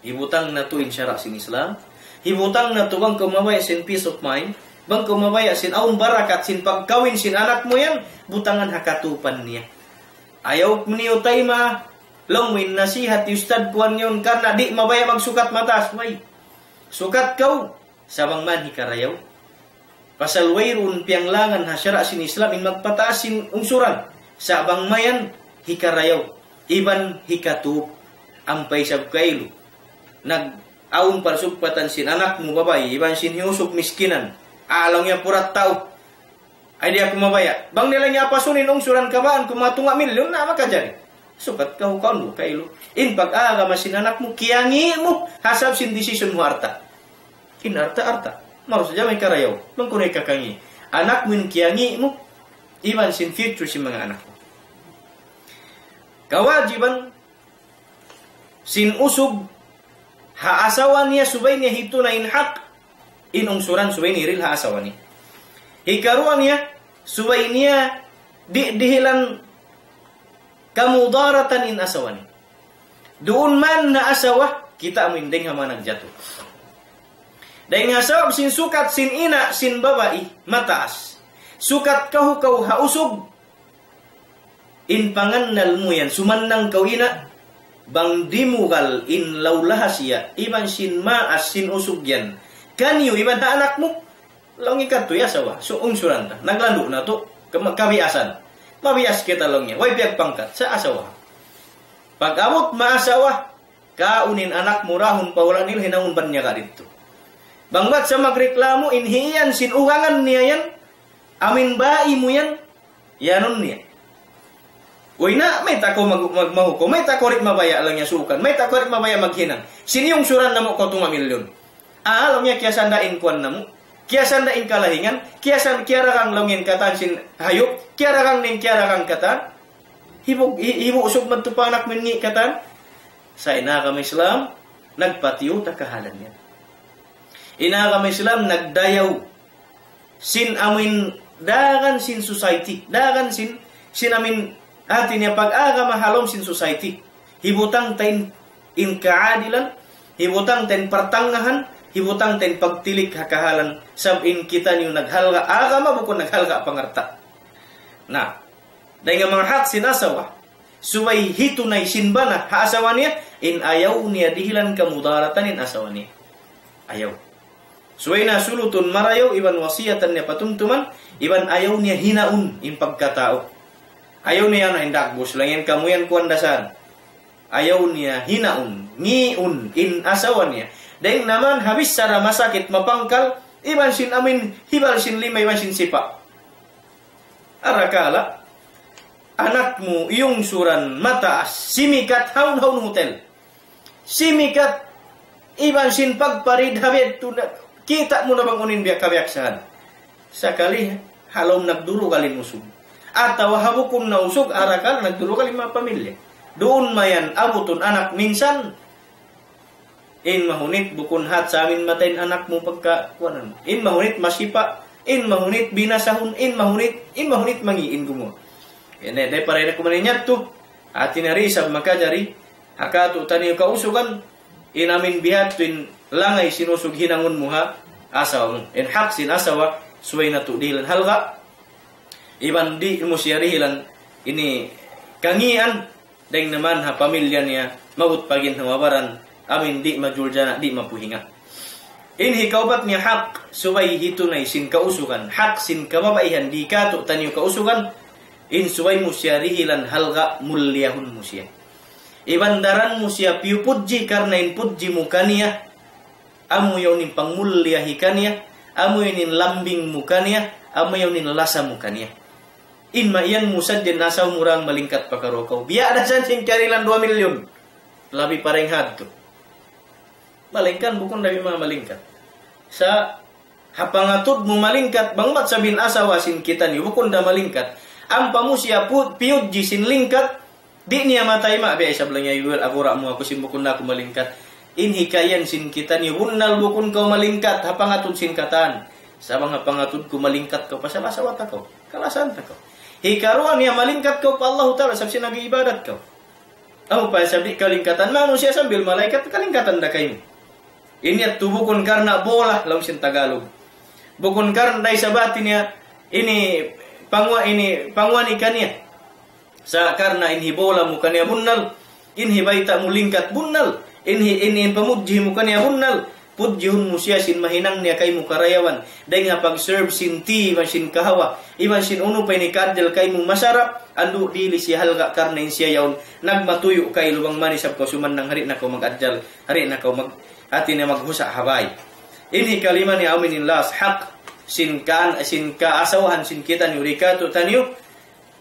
S3: Hibutang na to insyara sin Islam. Hibutang na to bang kumabaya sin peace of mind. Bang kumabaya sin aun barakat sin pagkawin sin anak mo yan. Butangan hakatupan niya. Ayaw niyo tayo ma long win nasihat ustad puan yon karena di mabaya magsukat matas. May sukat kau sabang man hikarayaw. Pasal wayrun pianglangan hasyara sin Islam in magpataas sin ungsuran Sabang mayan hikarayaw, iban hikatup, ampay sab kailu. Nag aun parsupatan sin anak mo babay, iban sin hiusok miskinan. Along yang purat tau. Ay di ako. Bang nila niya pasunin ungsuran kabaan kumatunga milyon na makajari. Sukat ka hukaon mo kailu. In pag-aga masin anak mo, kiyangi mo, hasab sin decision mo arta. Kinarta arta. Mau saja may karayaw. Mangkunay kakangi. Anak mo kiyangi mo, iban sin future si mga anak mo. Kewajiban sin usub haasawan niya subay niya hito na inhak inungsuran subay ni ril haasawan niya. Hikaruan niya subay niya di dihilan kamudaratan in asawan niya. Doon man na asawa, kita amindeng hama nagjatuh. Dahil nga sin sukat sin ina sin babae mataas. Sukat kahu kau hausog in pangannal mo yan, sumannang kawina, bang dimugal in laulahasya, iban sin maas sin usog yan, kanyo iban na anak mo, lang ikat to yasawa, so ungsuran ta, naglando na to, kabiasan, mabias kita lang niya, way piyag pangkat sa asawa. Pag abot maasawa, kaunin anak mo rahon wala nil hinangon ban niya ka dito. Bangbat sa magreklamo, inhiyan, sinugangan niya yan, amin bai mo yan, yanon niya. Na, may tako mag, mag mahuko, may tako rin mabaya lang niya sukan, may tako rin mabaya maghinang. Sino yung suran na mo ko tunga milyon? Ah, alam niya kaya sandain kuan na mo. Kaya sandain kalahingan, kaya san kaya kang langin katan sin hayop, kaya kang ning kaya kang katan. Hibo hibo usog man tupanak mingi katan. Sa ina kami Islam, nagpatiyo ta kahalan niya. Ina kami Islam nagdayaw sin amin dagan sin society, dagan sin sin amin atin niya pag-aga mahalom sin society. Hibutang tayo in kaadilan, hibutang tayo pertangahan, hibutang tayo pagtilik hakahalan, sabin kita niyo naghalga, aga mabukon naghalga pangarta. Nah, dahil mga hak sinasawa, subay hito na sinbana haasawa niya, in ayaw niya dihilan kamudaratan in asawa niya. Ayaw. Suway na sulutun marayaw, iban wasiyatan niya patumtuman, iban ayaw niya hinaun in pagkatao. Ayaw niya na hindak bus lang yan kamu yan kuan dasar. Ayaw niya hinaun, ngiun, in asawan niya. Dahil naman habis sara masakit mapangkal, iban sin amin, hibal sin lima, iban sin sipa. Arakala, anakmu iyong suran mataas, simikat haun-haun hotel. Simikat, iban sin pagparid habit, kita mo na bang unin biyak kabiyaksahan. Sakali, halom nagduro kalin musog atau habukum na usog arakal nagduro ka lima pamilya. Doon mayan abutun anak minsan in mahunit bukun hat sa amin matayin anak mo pagka kuanan. In mahunit masipa, in mahunit binasahun, in mahunit, in mahunit mangiin gumo. Ene dai para na kumaninyat to. Atin ari sa makajari hakatu tani kausugan in amin bihat tuin langay sinusug hinangon mo ha asawa mo. In hak sin asawa suway na to dilan halga iban di mo siya rihilan ini kangian deng naman ha pamilya niya mabut pagin hawabaran amin di majul jana di mapuhinga inhi kaubat niya hak subay hitunay sin kausugan hak sin kababaihan di kato tanyo kausugan in subay musya rihilan halga mulyahun musya ibandaran musya piu pudji karena in pudji mukania amu yaunin pangmulya hikania amu yaunin lambing mukania amu yaunin lasa mukania in ma iyan musad din nasa murang malingkat pakarokau biya ada san sing carilan 2 milyon labi pareng hadto malingkan bukan dari mga malingkat. Sa hapangatud mo malingkat bangmat sabin asa wasin kita ni bukan da malingkat. Ang pamusya put piud jisin lingkat di niya matay ma biya isa belanya iwil aku rakmu aku simbukun aku malingkat in hikayan sin kita ni bunnal bukun kau malingkat. Hapangatud sin katan sa mga pangatud ko malingkat kau? Pasabasawat ako kalasan ta kau? Hikaruan niya malingkat kau pa Allah Ta'ala sabsi nagi ibadat kau. Amo pa sabdi kalingkatan? Manusia sambil malaikat kalingkatan da kayo. Ini at tubukon karena bola law sin Tagalog. Bukon karna dai sabati niya ini pangwa ini pangwa ni kanya. Sa karna inhi bola mo kanya bunnal, inhi baita mo lingkat bunnal, inhi ini pamudji mo kanya bunnal, pudjihun musya sin mahinang niya kay mo karayawan. Dahil nga pag-serve sin ti, sin kahawa, iman sin uno pa ni kadel kay mo masarap, andu dili si halga karna in siya yaon, nagmatuyo kay lubang manisab ko suman ng hari na ko mag-adjal, hari na ko mag ati na maghusa habay. Ini kalima ni amin in las hak sin kan sin kaasawahan sin kita ni urikato tanyo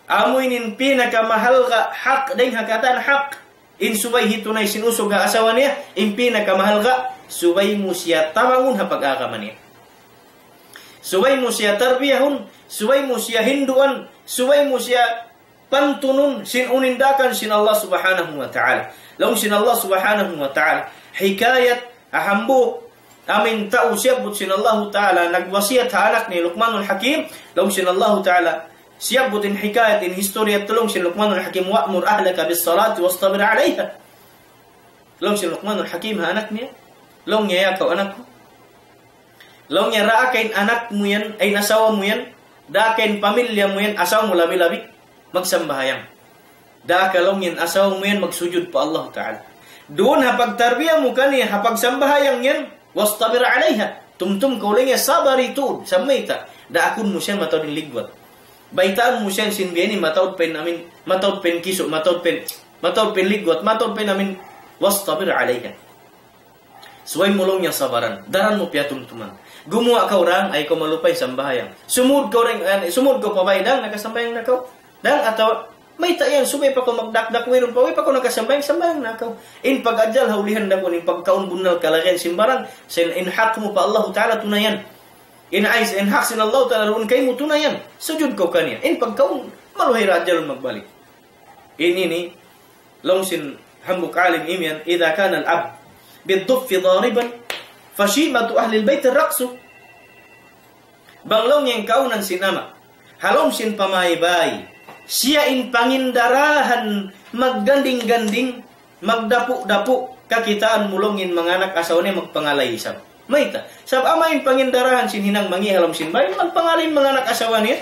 S3: amoy nin pinakamahal ka hak ding hakatan hak in subay hitunay sinusog nga asawa niya in pinakamahal ka subay mo siya tamangun hapag akaman niya. Subay mo siya tarbiyahun subay mo siya hinduan subay mo siya pantunun sin unindakan sin Allah subhanahu wa ta'ala. Law sin Allah subhanahu wa ta'ala hikayat ahambu amin tau siyabut sin Allah ta'ala nagwasiyat ha anak ni Luqmanul Hakim law sin Allah ta'ala siyabut in hikayat in historia tulong sin Luqmanul Hakim wa'mur ahlaka bis salati wastabir 'alayha law sin Luqmanul Hakim ha anak niya law niya kau anakku? Law niya raakain anak mo yan ay nasawa mo yan dakain pamilya mo yan asawa mo labi-labi magsambahayang da kalong yan asawa mo yan magsujud pa Allah Ta'ala. Doon hapag tarbiya mo kaniya hapag sambahayang yan wastabir alaiha. Tumtum kauling ya sabar itu samaita da akun mo siya mataw din ligwat baitaan mo siya sinbiyani mataw pen amin mataw pen kiso mataw pen mataw pen ligwat mataw pen amin wastabir alaiha Suway mulong niyang sabaran. Daran mo piyatum tuman. Gumawa ka orang ay ko malupay sambahayang. Sumud ko rin, uh, sumud ko pabay dang nakasambayang na ko. Dang ataw may tayan sumay pa ko magdakdak wiron pa, pa ko nakasambayang sambayang na ko. In pag-adjal haulihan na ko ning pagkaon bunal kalagyan simbaran. Sin in hak mo pa Allah Ta'ala tunayan. In ais in haksin Allah ta'ala unkai mutunayan. Sujud kau kania. In pagkaun maluhay rajal magbalik. In ini longsin hambuk alim imian idha kana al-ab bidhuffi dhariban fashimatu ahli al-bait al raqsu. Banglong yang kau nan sinama. Halong sin pamaybay. Siya in pangindarahan magganding-ganding magdapuk-dapuk kakitaan mulungin manganak asawne magpangalay isap. Maita. Sab amain pangindarahan sin hinang mangi halom sin bay magpangalay manganak asawa niya.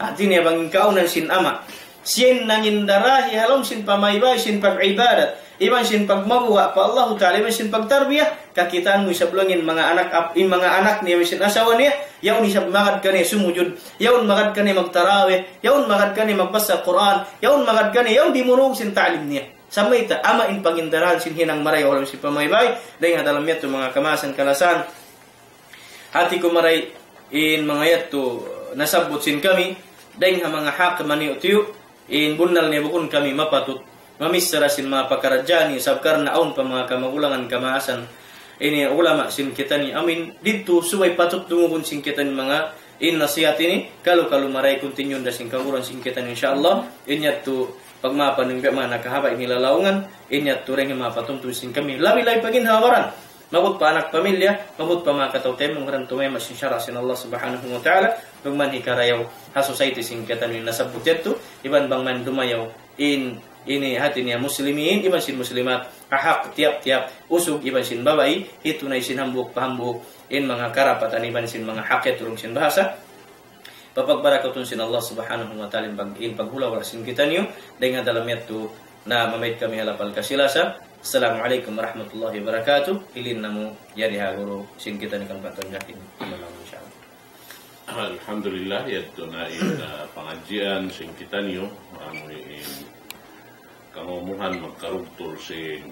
S3: At niya bangin kau nan sin ama. Siya nangindarahi halom sin pamaybay sin pag-ibadat. Iman sin pagmabuwa pa Allah Ta'ala iman sin pagtarbiyah kakitaan mo isa bulangin mga anak in mga anak niya sin asawa niya. Yaon isa magad kani sumujud. Yaon magad kani magtarawih. Yaon magad kani magbasa Quran. Yaon magad kani yaon dimurong sin ta'lim niya samay ta ama in pagindarahan sin hinang maray walang si pamaybay. Dahil nga dalam yato mga kamasan kalasan. Hati ko maray in mga yato nasabot sin kami. Dahil nga mga hak mani utiyo in bunal niya bukun kami mapatut mamisra sin mga pakarajani sab karna aun pa mga kamagulangan kamaasan. Ini ulama sin kita ni amin dito suway patut dungugun sin kita ni mga in nasihat ini kalau kalau maray continue da sin kaguran sin kita ni insyaallah inya tu pagmapa ng mga nakahaba ini lalaungan inya tu reng mapatumtu sin kami labi labi pagin hawaran. Mabut pa anak pamilya mabut pa mga katawtem ng ran tumay masin syara sin Allah subhanahu wa ta'ala. Bang hikarayaw ha society sin kita ni nasabut ito iban bang man dumayaw in ini hati niya muslimin iban sin muslimat. Ahak tiap-tiap usuk iban sin babai itu na sin hambuk pahambuk in mga karapatan iban sin mga haket turung sin bahasa Bapak barakatun sin Allah subhanahu wa ta'ala in paghula wala sin kita niyo dengan dalam yaitu na mamait kami halapal kasilasa. Assalamualaikum warahmatullahi wabarakatuh. Ilin namu yari haguro sin kita ni kang. Malam insyaallah.
S2: Alhamdulillah ya na uh, pengajian sing kita niyo amo in kangumuhan magkarugtol sing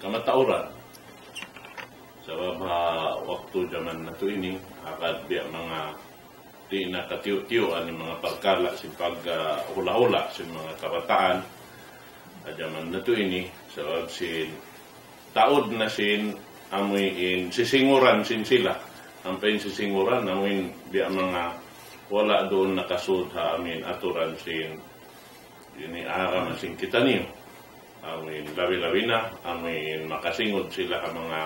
S2: kamatauran Sebab ha, waktu zaman na ini akad biya mga di na katiyo-tiyo ani mga pagkala si pag uh, si mga kabataan. Sa zaman na ini sebab sin taod na sin amoy in sisinguran sin sila. Ang pain sisinguran amoy biya mga wala doon nakasud ha amin aturan sin ini ara man sin kita niyo amin labi-labi na amin makasingod sila ang mga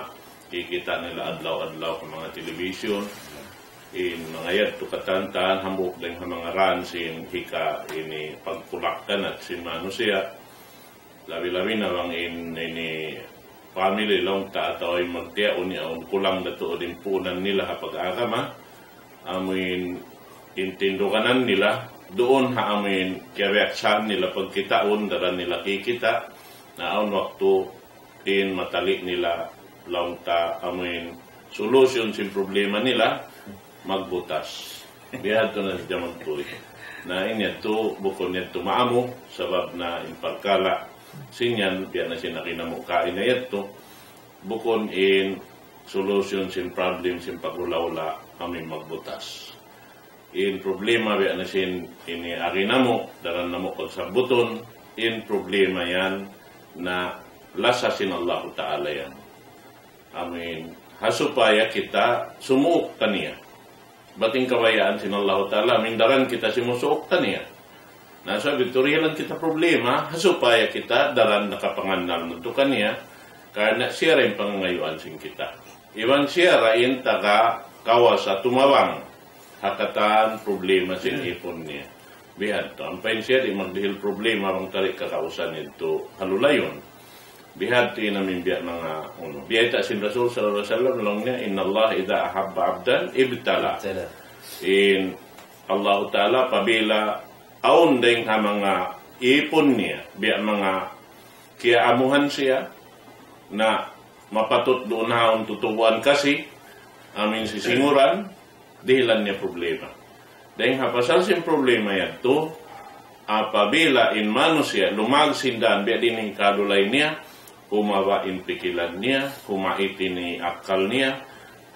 S2: kikita nila adlaw-adlaw sa mga television in mga yad tukatantan hambuk din sa mga ransin hika ini pagkulakkan at sinmano siya. Labi-labi na bang in ini family long ta ataw ay magtiyaon niya ang kulang na to punan nila kapag agama amin intindukanan nila. Doon ha amin kiyareksan nila pagkitaon daran nila kikita. Na ang waktu in matali nila lang ta amin solution sin problema nila magbutas. Bihat to na sa jaman tuloy na inya to bukon niya to maamo sabab na imparkala sinyan biya na siya nakinamukain na yato bukon in solution sin problem sin pagulaula amin magbutas. In problema biya na sin ini aginamo daran namo pagsabuton in problema yan na lasa sin Allah Ta'ala yan amin. Hasupaya kita sumuok kaniya bating kawayaan sin Allah Ta'ala amin daran kita simusuok kaniya nasa Victoria lang kita problema hasupaya kita daran nakapanganal nito kaniya karena siya rin pangangayuan sin kita. Iwan siya rain taga kawas at tumawang. Hakatan problema sin ipon niya bihat to ampain siya di magdihil problema bang tarik kakausan ito halulayon bihati namin biya mga uno. Biya ita sin Rasul sallallahu alaihi wasallam long niya inna Allah idza ahabba abdan ibtala. In Allah Taala pabila aun ding ha mga ipon niya biya mga kiaamuhan siya na mapatut doon haon tutubuan kasi amin sisinguran dihilan niya problema. Dahil ha pasal sin problema yan to apabila in manusia lumag sindan biya din kadulay niya humawa in pikilan niya, humait ni akal niya,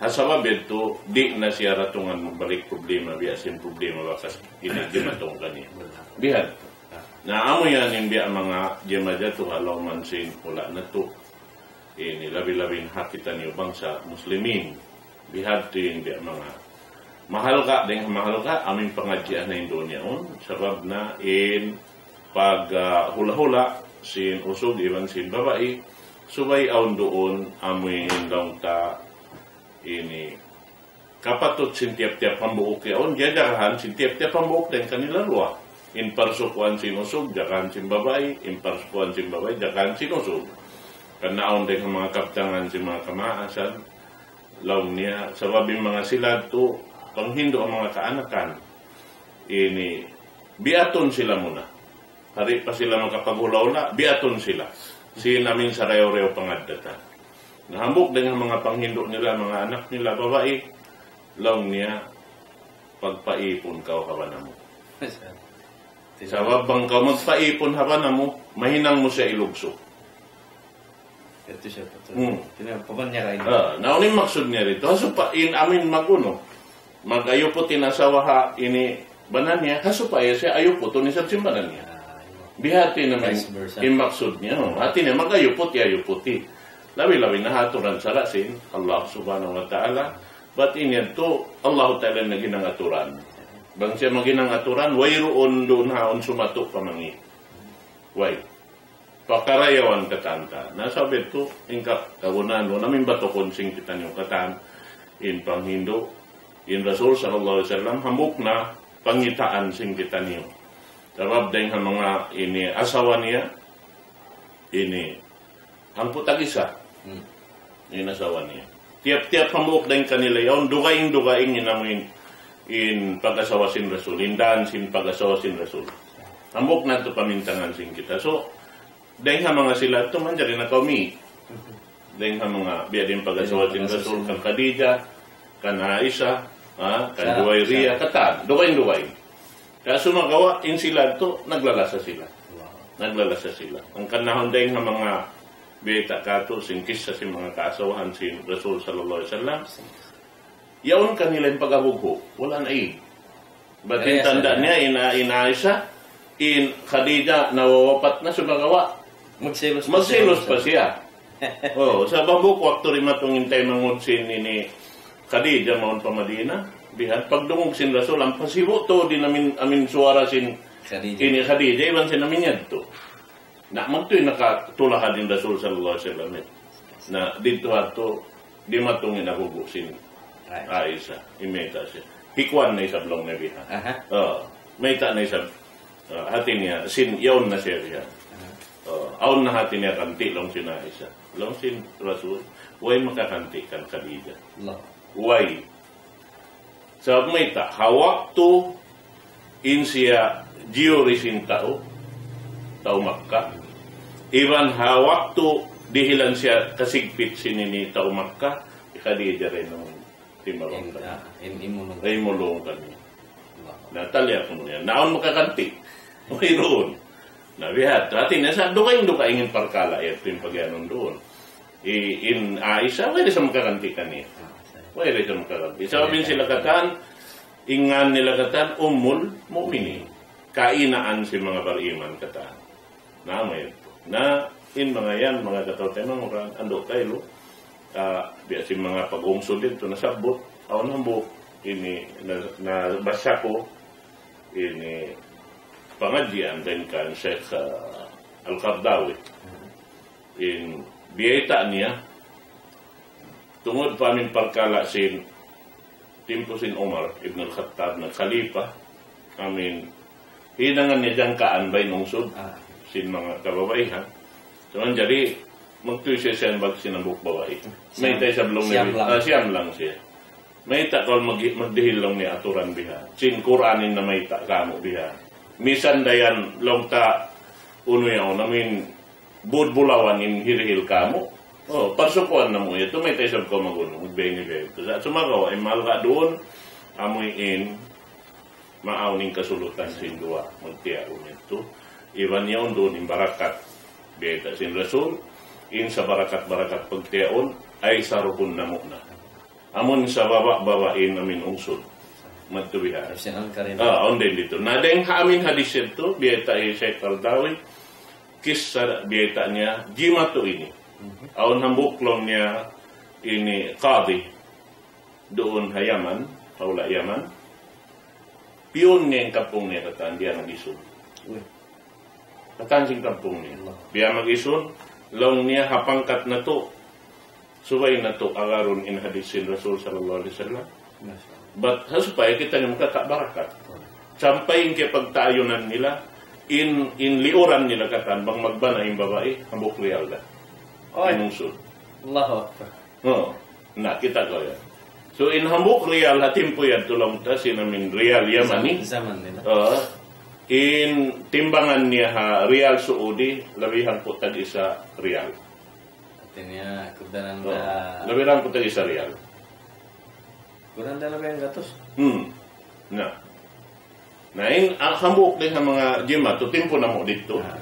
S2: hasabab ito, di na siya ratungan magbalik problema, biasin problema bakas inagimatong kaniya. Bihan. Na amo yan yung biya mga halaw man sin pula na to. Ini labi-labing hakitan yung bangsa muslimin. Bihad to yung biya mga mahal ka, ding mahal ka, aming pangadyan na Indonesia on, sabab na in pag uh, hula-hula, sin usog iban sin babae subay aun doon amoy indong ta ini. Kapatot sin tiap-tiap pambuok yaon jadahan sin tiap-tiap pambuok din kanila luwa in parsukuan sin usog jakan sin babae in parsukuan sin babae jakan sin usog kanaon din mga kaptangan sin mga kamaasan law niya sababing mga silad to panghindo ang mga kaanakan ini biaton sila muna Hari pa sila makapagulaula, biaton sila. Si namin sa reo-reo pangadata. Nahambok dengan mga panghindo nila, mga anak nila, babae, long niya, pagpaipon ka kawana mo. Sa wabang ka magpaipon hawana mo, mahinang mo siya ilugso.
S3: Ito siya po.
S2: Hmm.
S3: Pinapaban niya kayo.
S2: Ah, nauning maksud niya rito, haso pa in amin maguno, magayo po tinasawa ha ini banan niya, haso pa iya siya ayo po to ni sa simbanan niya. Bihati naman imaksud niya. No? Hati niya, magayupot, yayuputi. Lawi-lawi na haturan sa rasin, Allah subhanahu wa ta'ala. But inyan to, Allah ta'ala na ginangaturan. Bang siya maginangaturan, wayroon doon haon sumato pamangi. Way. Pakarayawan katanta. Nasabi to, ingkap kagunan mo, namin bato konsing kita niyong katan, in panghindo, in Rasul sallallahu alaihi wasallam, hamuk na pangitaan sing kita niyo. Dahil ang mga ini asawa niya, ini ang putag isa.
S3: Hmm.
S2: Ini asawa niya. Tiap-tiap pamuk dahil kanila yaon, dugaing-dugaing inamin in pag-asawa sin Rasul, indan sin pag-asawa sin Rasul. Hamok na ito pamintangan sin kita. So, Dahil nga mga sila ito man dyan na kami. Dahil nga mga biya din pag-asawatin Rasul kan Khadija, kan Aisha, ha, kan Juwayriya, katan, duwain-duwain. Kaya sumagawa, in sila naglalasa sila. Naglalasa sila. Ang kanahon dahil nga mga beta kato, singkis sa si mga kaasawahan si Rasul sallallahu alaihi wasallam, yaon kanila yung pag-abugo, wala na eh. Ba't yung tanda niya, ina, ina Aisha, in Khadija, nawawapat na sumagawa,
S4: Magselos
S2: Magselos pa siya. oh, sa bambuk waktu rin matungintay mangutsin ni Khadija maun pa Madina. Bihan pagdungog sin Rasul ang pasibo to din namin amin suara sin
S4: Khadija.
S2: ini Khadija iban sin namin yadto. Na magtoy nakatulahan din Rasul sallallahu alaihi wasallam. eh. Na dito ato di matungin ako sin. Aisha imeta siya. Hikwan na isablong na bihan.
S4: Aha.
S2: Oh, may ta na isab uh, hati niya sin yaon na siya siya. Oh, aon na hati niya kanti long sin Aisha. Long sin Rasul, way makakanti kan Khadija.
S4: Allah.
S2: Way. Sa may ta hawak to in siya jiori sin tao tao Makka. Iban hawak to dihilan siya kasigpit sinini tao Makka. Khadija rin nung timarong
S4: In,
S2: kami.
S4: ah, in imunong.
S2: Ay mulong kami.
S4: Allah.
S2: Natalya ko niya. Naon makakanti. Mayroon. Nabihat. Dati na sa dukain duka ingin parkala. Ito yung pagyanon doon. I, in Aisha, wala sa makakanti kaniya.
S4: Ah,
S2: Wala sa makakanti. Sabi sila katan, ingan nila katan, umul, mu'mini. Kainaan si mga bariman katan. Na may. Na, in mga yan, mga katawtay, mga orang, ando kayo, uh, biya si mga pag-ungsod dito, nasabot, awan ang buhok, ini, na, na basa ko, ini, pengajian din kan Sheikh uh, Al-Qardawi. In biyeta niya, tungod pa amin pagkala sin Timpo sin Umar Ibn Al-Khattab na khalifa, amin hinangan niya dyan kaanbay nungsod
S4: Ah,
S2: sin mga kababaihan. So, man, jadi, magtuyo siya siya bag sinambuk babae. May tayo sa blong
S4: lang.
S2: ah, siyam lang siya. May ta kol mag magdihil lang ni aturan biha. Sin Quranin na may ta kamo biha. Misan dayan long ta uno yaw namin budbulawan in hirihil kamo. Oh, parsukuan na mo ito may tayo ko maguno magbengi bengi. Sa sumagawa ay malga doon amoy in maawning kasulutan sin dua magtiyaon ito. Iban yaon doon in barakat beta sin Rasul in sa barakat-barakat pagtiyaon ay sarupon na muna. Amon sa baba-babain namin
S4: ang karin.
S2: Ah, on din dito. Na dahil kaamin hadis ito, biyeta ay Sheikh Al-Dawi, kis sa biyeta niya, jima to ini. Aon hambuklong niya ini qadi doon ha Yaman, Paula Yaman. Piyon niya yung kapong niya katan, diya nag-isun. Katan sing kampong niya. Biya mag-isun, long niya hapangkat na to. Subay na to agaron in hadisin Rasul sallallahu alaihi wasallam. But supaya kita niya makakabarakat. Sampay yung pagtayunan nila, in in liuran nila katan, bang magbana yung babae, hambok real da.
S4: Oy.
S2: Inungsod.
S4: Allahu Akbar.
S2: Oo. Na, kita ko yan. So in hambok real, hatim po yan tulong ta, sinamin real yamani.
S4: Zaman nila.
S2: Oo. in timbangan niya ha, real Saudi, labihan po tag isa real.
S4: At niya, kudanan
S2: Oo.
S4: da...
S2: Labihan po tag isa real.
S4: Kudanan da ang gatos.
S2: Hmm. Na. Na in ang hambok din sa mga jima, to timpo na mo dito.
S4: Ah.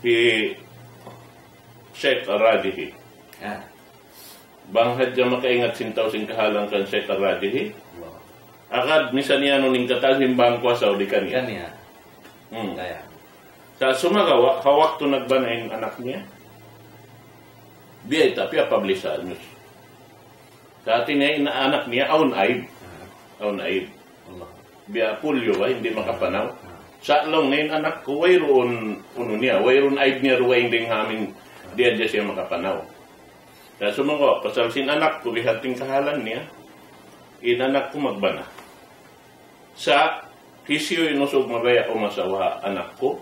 S2: Si Sheikh Aradihi.
S4: Ah.
S2: Banghad dyan makaingat sintaw sing kahalang kan Sheikh Aradihi.
S4: Allah.
S2: Akad misan niya nung katalhin bangkwa sa udi kaniya.
S4: Kan ya.
S2: Hmm.
S4: Kaya.
S2: Sa sumagawa, hawak to nagbana yung anak niya. Biya tapi publisa news. Sa atin niya, ina anak niya, aun aib.
S4: Ah.
S2: Aun aib. Biya pulyo ba, hindi makapanaw.
S4: Ah.
S2: Sa long na anak ko, wayroon, uno niya, wayroon aib niya, ruwain ding hamin, diya diya siya makapanaw. Sa sumago, pasal sin anak ko, bihating kahalan niya, inanak ko magbana. Sa hisyo inusog mabaya o masawa anak ko,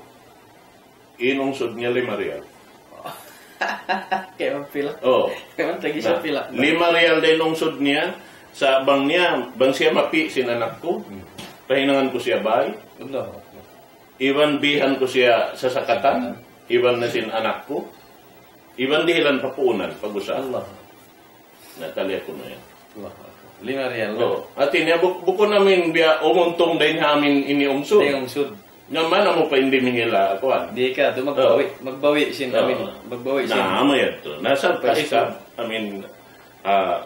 S2: inungsod niya lima real.
S4: Kayak pila.
S2: Oh,
S4: Kayak tagi sa pila.
S2: lima real din ungsod niya, sa bang niya, bang siya mapi sin anak ko, pahinangan ko siya bay,
S4: Allah.
S2: Iwan bihan ko siya sa sakatan. iban na sin anak ko, iban dihilan papunan, pag-usap.
S4: Allah.
S2: Natalia ko na yan.
S4: Allah. Lima real.
S2: Oh, atin niya, bu buko namin biya umuntong din amin ini umso.
S4: Ito yung sud.
S2: Nga man mo pa hindi mihila, kuan.
S4: Di ka, ito magbawi. Magbawi sin
S2: Oo.
S4: amin. Magbawi sin.
S2: Na, ama yan to. Nasa ka
S4: Pwesto.
S2: isa, I mean, ah,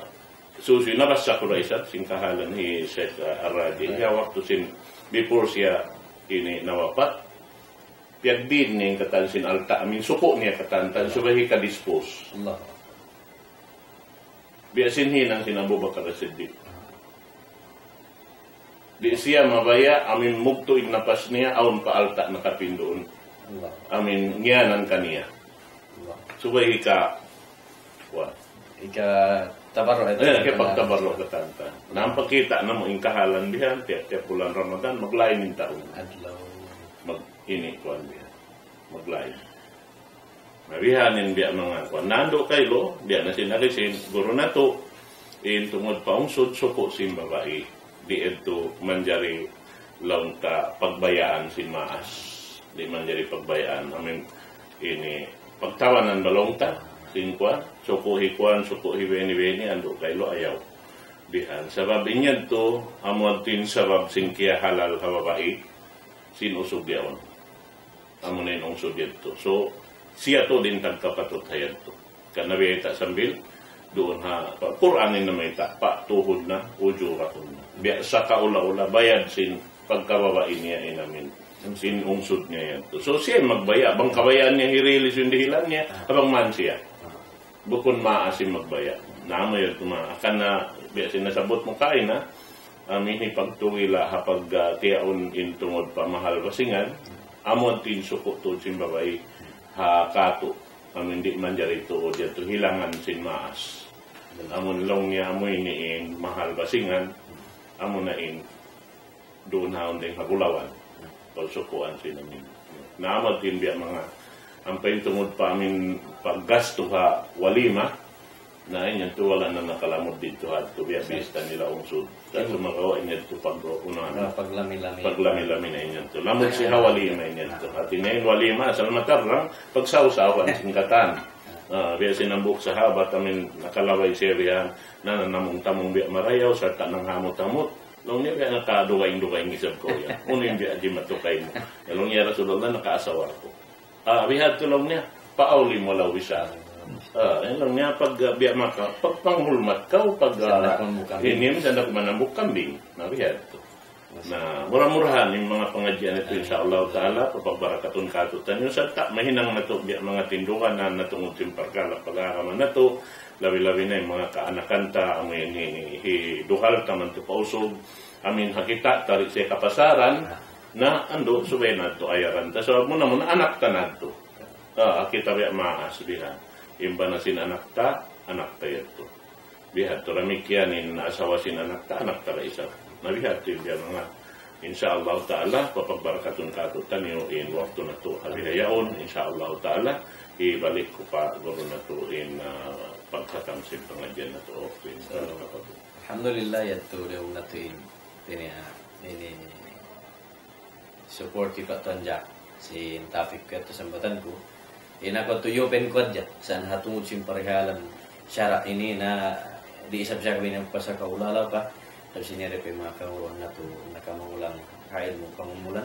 S2: susi, nabasa ko na isa, sing kahalan ni Sheikh uh, Aradi. Kaya waktu sin, before siya ini nawapat, piag din yung katan sin alta, mean, suko niya katan, tan subahi ka dispose.
S4: Allah.
S2: Biya sinhinang sin Abu Bakar Siddiq. Di siya mabaya, amin mugto ignapas niya, aun pa alta nakapindoon.
S4: Allah.
S2: Amin ngiyanan kaniya.
S4: Allah.
S2: Subahi ka, wa.
S4: Ika tabaro ito.
S2: Eh, kaya pagtabaro ka tanta. Nampakita na mo yung kahalan diyan, tiap tiap bulan Ramadan, maglain yung taon.
S4: Adlaw.
S2: Mag ini kuan diyan. Maglain. Marihanin biya mga kuan. Nando kay lo, biya na sinalisin, guro na to, in tungod pa sud suko sin babae. Di ito manjari laun ka pagbayaan sin maas. Di manjari pagbayaan. Amin, ini pagtawanan balong ta, sin kuan, suko hikuan, suko hibeni-beni, ando kay lo ayaw. Bihan. Sabab inyan to, amon tin sabab sing halal ka babae, sinusog yaon. Yung usog to. So, siya to din tagkapatutayan to. Kanabi ta sambil, doon ha, Quranin na may ta, pa, tuhod na, ujuratun na. Biya, sa kaula-ula, bayad sin pagkababain niya inamin. Sin ungsod niya yan to. So, siya magbaya. Abang kabayaan niya, hirilis yung dihilan niya, abang man siya. Bukon maasim magbaya. Namo yun tuma. Akan na, biya sinasabot mo kain na, amin ni pagtuwila hapag uh, tiyaon in tungod pamahal basingan, amon tin suko to sin babae, ha kato, amin di man jari to dyan to hilangan sin maas. Amon long niya amoy ni in mahal basingan, amon na in doon haon din hagulawan. O sukuan sin amin. Naamad tin biya mga ang paintungod pa amin paggasto ha walima, na inyan to wala na nakalamod dito at to biya bista nila ungsod. Kasi mga inyan to pag unahan
S4: Mga paglami-lami.
S2: paglami-lami na inyan to. Lamod si hawalima inyan to. At inayin walima, sa matarang, pagsawsawan, singkatan. Uh, biya sinambuk sa habat, amin nakalaway siya na nanamong-tamong biya marayaw, sa tanang hamot-hamot. Long niya biya nakadugayin-dugayin isab ko yan. Uno yung biya di matukay mo. Long niya rasulullah na nakaasawa ko. Ah, bihad to long niya, pauli mo law isa. Ah, yan lang niya pag uh, biya maka, pag panghulmat ka o pag
S4: Sa
S2: uh,
S4: kambing.
S2: inim sa manambuk kambing. Na bihad to na murah-murahan yung mga pengajian itu insya Allah Ta'ala papagbarakatun katutan yung sa mahinang na to mga tindungan na natungod yung pagkala pag-aaraman na to. Labi-labi na yung mga kaanakan ta amin hiduhal ta man to pausog. Amin hakita tarik sa kapasaran na ando subay na to ayaran ta. So muna muna anak ta na to. Ah kita biya maas biha imba na sin anak ta anak ta yato bihat to ramikyanin na asawa sin anak ta anak ta ra isa. Nabihat to yung mga insya Allah Ta'ala papagbarakatun katutan yung in waktu na to halihayaon insya Allah Ta'ala ibalik ko pa guro na to in uh, pagkatamsin pangadyan na to of in
S4: Alhamdulillah ya tu dia una tu in ini ah, ini. Support kita tanja si ito sambatan ko ina ko tuyo pen ko dya saan hatungod sim parihalan syara ini na di isap siya kami ng pasa kaulala pa tapos sinire pa mga kamulan na to nakamangulang kain mo kamumulan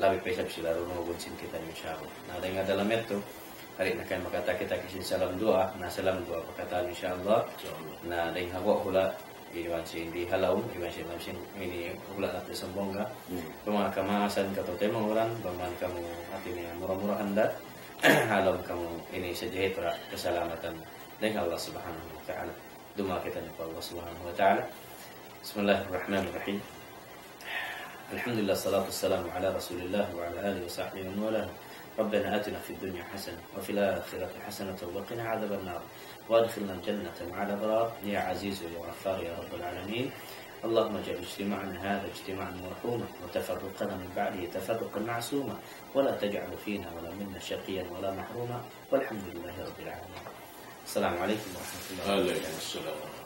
S4: labi pa isap sila rin magunsin kita yung siya na nga dalam ito hari na kayo makatakita kisin salam doa na salam doa pagkataan insya Allah na dahil hawa hula iwan si hindi halaw iwan si lamsin ini hula natin sa bongga mga kamaasan ka to paman kamu hati niya murah-murah handa halaw kamu ini sejahitra keselamatan dengan Allah subhanahu wa ta'ala duma kita ni Allah subhanahu wa ta'ala Bismillahirrahmanirrahim Alhamdulillah salatu wassalamu ala rasulillah wa ala alihi wa sahbihi wa mawalah ربنا آتنا في الدنيا حسنة وفي الآخرة حسنة وقنا عذاب النار وادخلنا الجنة مع الأبرار يا عزيز يا غفار يا رب العالمين اللهم اجعل اجتماعنا هذا اجتماعا مرحوما وتفرقنا من بعده تفرقا معصوما. ولا تجعل فينا ولا منا شقيا ولا محروما. والحمد لله رب العالمين. السلام عليكم ورحمة الله وبركاته.